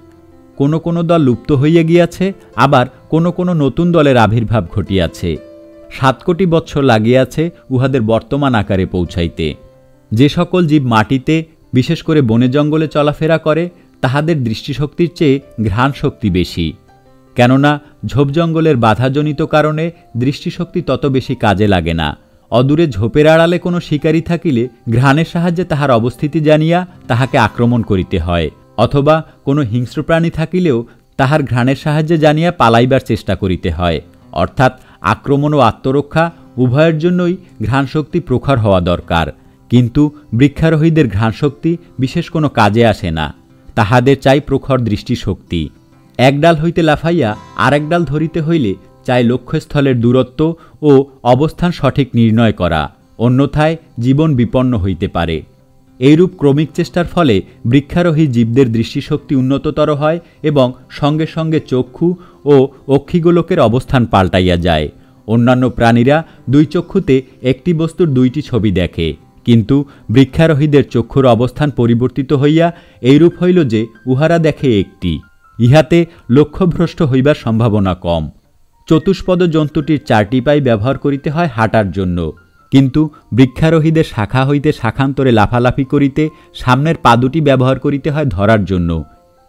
কোনো কোনো দল লুপ্ত হইয়া গিয়াছে, আবার কোনো কোনো নতুন দলের আবির্ভাব ঘটিয়াছে। সাত কোটি বৎসর লাগিয়াছে উহাদের বর্তমান আকারে পৌঁছাইতে। যে সকল জীব মাটিতে বিশেষ করে বনে জঙ্গলে চলাফেরা করে, তাহাদের দৃষ্টিশক্তির চেয়ে ঘ্রাণ শক্তি বেশি। কেননা, ঝোপ জঙ্গলের বাধাজনিত কারণে দৃষ্টিশক্তি তত বেশি কাজে লাগে না। অদূরে ঝোপের আড়ালে কোনো শিকারী থাকিলে ঘ্রাণের সাহায্যে তাহার অবস্থিতি জানিয়া তাহাকে আক্রমণ করিতে হয়, অথবা কোনো হিংস্র প্রাণী থাকিলেও তাহার ঘ্রাণের সাহায্যে জানিয়া পালাইবার চেষ্টা করিতে হয়। অর্থাৎ আক্রমণ ও আত্মরক্ষা উভয়ের জন্যই ঘ্রাণশক্তি প্রখর হওয়া দরকার। কিন্তু বৃক্ষারোহীদের ঘ্রাণশক্তি বিশেষ কোনো কাজে আসে না। তাহাদের চাই প্রখর দৃষ্টিশক্তি। এক ডাল হইতে লাফাইয়া আরেক ডাল ধরিতে হইলে চাই লক্ষ্যস্থলের দূরত্ব ও অবস্থান সঠিক নির্ণয় করা, অন্যথায় জীবন বিপন্ন হইতে পারে। এইরূপ ক্রমিক চেষ্টার ফলে বৃক্ষারোহী জীবদের দৃষ্টিশক্তি উন্নততর হয় এবং সঙ্গে সঙ্গে চক্ষু ও অক্ষিগোলকের অবস্থান পাল্টাইয়া যায়। অন্যান্য প্রাণীরা দুই চক্ষুতে একটি বস্তুর দুইটি ছবি দেখে। কিন্তু বৃক্ষারোহীদের চক্ষুর অবস্থান পরিবর্তিত হইয়া এইরূপ হইল যে উহারা দেখে একটি। ইহাতে লক্ষ্যভ্রষ্ট হইবার সম্ভাবনা কম। চতুষ্পদ জন্তুটির চারটি পাই ব্যবহার করিতে হয় হাঁটার জন্য। কিন্তু বৃক্ষারোহীদের শাখা হইতে শাখান্তরে লাফালাফি করিতে সামনের পাদুটি ব্যবহার করিতে হয় ধরার জন্য।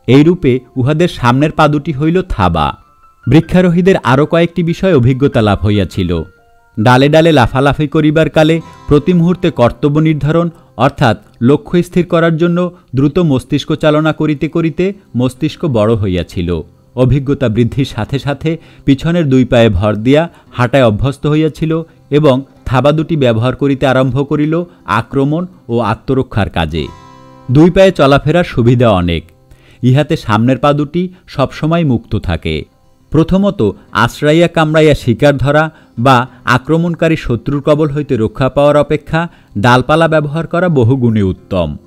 এইরূপে উহাদের সামনের পাদুটি হইল থাবা। বৃক্ষারোহীদের আরও কয়েকটি বিষয় অভিজ্ঞতা লাভ হইয়াছিল। ডালে ডালে লাফালাফি করিবার কালে প্রতি মুহূর্তে কর্তব্য নির্ধারণ, অর্থাৎ লক্ষ্য স্থির করার জন্য দ্রুত মস্তিষ্ক চালনা করিতে করিতে মস্তিষ্ক বড় হইয়াছিল। অভিজ্ঞতা বৃদ্ধির সাথে সাথে পিছনের দুই পায়ে ভর দিয়া হাঁটায় অভ্যস্ত হইয়াছিল এবং থাবা দুটি ব্যবহার করিতে আরম্ভ করিল আক্রমণ ও আত্মরক্ষার কাজে। দুই পায়ে চলাফেরার সুবিধা অনেক। ইহাতে সামনের পা দুটি সবসময় মুক্ত থাকে। প্রথমত আশ্রাইয়া কামড়াইয়া শিকার ধরা বা আক্রমণকারী শত্রুর কবল হইতে রক্ষা পাওয়ার অপেক্ষা ডালপালা ব্যবহার করা বহুগুণে উত্তম।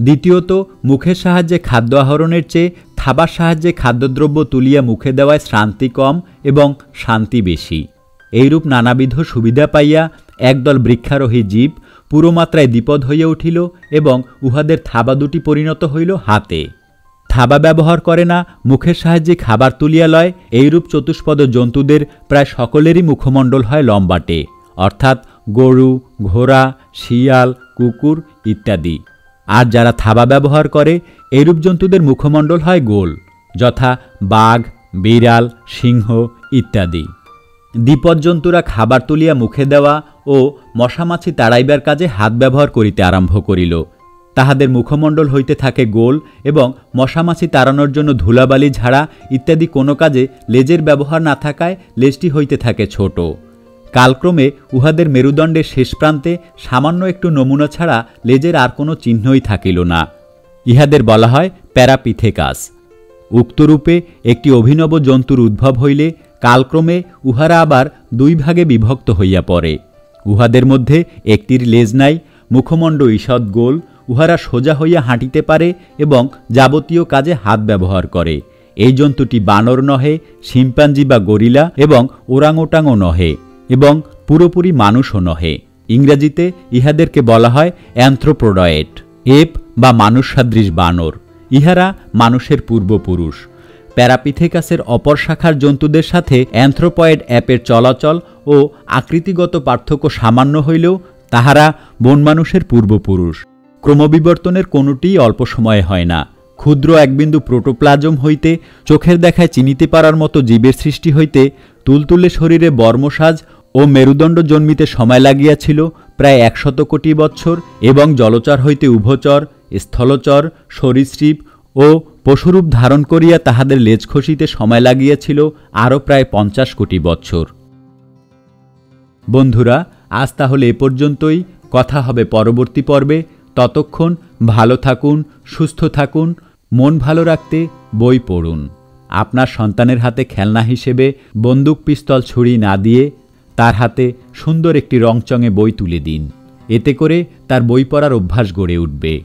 দ্বিতীয়ত, মুখের সাহায্যে খাদ্য আহরণের চেয়ে থাবার সাহায্যে খাদ্যদ্রব্য তুলিয়া মুখে দেওয়ায় শ্রান্তি কম এবং শান্তি বেশি। এইরূপ নানাবিধ সুবিধা পাইয়া একদল বৃক্ষারোহী জীব পুরোমাত্রায় দ্বিপদ হইয়া উঠিল এবং উহাদের থাবা দুটি পরিণত হইল হাতে। থাবা ব্যবহার করে না, মুখের সাহায্যে খাবার তুলিয়া লয়, এইরূপ চতুষ্পদ জন্তুদের প্রায় সকলেরই মুখমণ্ডল হয় লম্বাটে, অর্থাৎ গরু, ঘোড়া, শিয়াল, কুকুর ইত্যাদি। আর যারা থাবা ব্যবহার করে, এইরূপ জন্তুদের মুখমণ্ডল হয় গোল, যথা বাঘ, বিড়াল, সিংহ ইত্যাদি। দ্বিপদ জন্তুরা খাবার তুলিয়া মুখে দেওয়া ও মশামাছি তাড়াইবার কাজে হাত ব্যবহার করিতে আরম্ভ করিল। তাহাদের মুখমণ্ডল হইতে থাকে গোল এবং মশামাছি তাড়ানোর জন্য ধুলাবালি, ঝাড়া ইত্যাদি কোনো কাজে লেজের ব্যবহার না থাকায় লেজটি হইতে থাকে ছোট। কালক্রমে উহাদের মেরুদণ্ডের শেষ প্রান্তে সামান্য একটু নমুনা ছাড়া লেজের আর কোনো চিহ্নই থাকিল না। ইহাদের বলা হয় প্যারাপিথেকাস। উক্তরূপে একটি অভিনব জন্তুর উদ্ভব হইলে কালক্রমে উহারা আবার দুই ভাগে বিভক্ত হইয়া পড়ে। উহাদের মধ্যে একটির লেজ নাই, মুখমণ্ড ঈষৎ গোল উহারা সোজা হইয়া হাঁটিতে পারে এবং যাবতীয় কাজে হাত ব্যবহার করে। এই জন্তুটি বানর নহে, শিম্পাঞ্জি বা গরিলা এবং ওরাংওটাংও নহে এবং পুরোপুরি মানুষও নহে। ইংরেজিতে ইহাদেরকে বলা হয় অ্যান্থ্রোপ্রোডয়েট এপ বা মানুষ সাদৃশ বানর। ইহারা মানুষের পূর্বপুরুষ। প্যারাপিথেকাসের অপর শাখার জন্তুদের সাথে অ্যান্থ্রোপয়েড অ্যাপের চলাচল ও আকৃতিগত পার্থক্য সামান্য হইলেও তাহারা বন মানুষের পূর্বপুরুষ। ক্রমবিবর্তনের কোনোটিই অল্প সময়ে হয় না। ক্ষুদ্র একবিন্দু প্রোটোপ্লাজম হইতে চোখের দেখায় চিনিতে পারার মতো জীবের সৃষ্টি হইতে তুলতুলে শরীরে বর্মসাজ ও মেরুদণ্ড জন্মিতে সময় লাগিয়াছিল প্রায় একশত কোটি বৎসর এবং জলচর হইতে উভচর, স্থলচর, সরীসৃপ ও পশুরূপ ধারণ করিয়া তাহাদের লেজ খসিতে সময় লাগিয়াছিল আরও প্রায় পঞ্চাশ কোটি বৎসর। বন্ধুরা, আজ তাহলে এ পর্যন্তই। কথা হবে পরবর্তী পর্বে। ততক্ষণ ভালো থাকুন, সুস্থ থাকুন, মন ভালো রাখতে বই পড়ুন। আপনার সন্তানের হাতে খেলনা হিসেবে বন্দুক পিস্তল ছুরি না দিয়ে তার হাতে সুন্দর একটি রংচঙে বই তুলে দিন। এতে করে তার বই পড়ার অভ্যাস গড়ে উঠবে।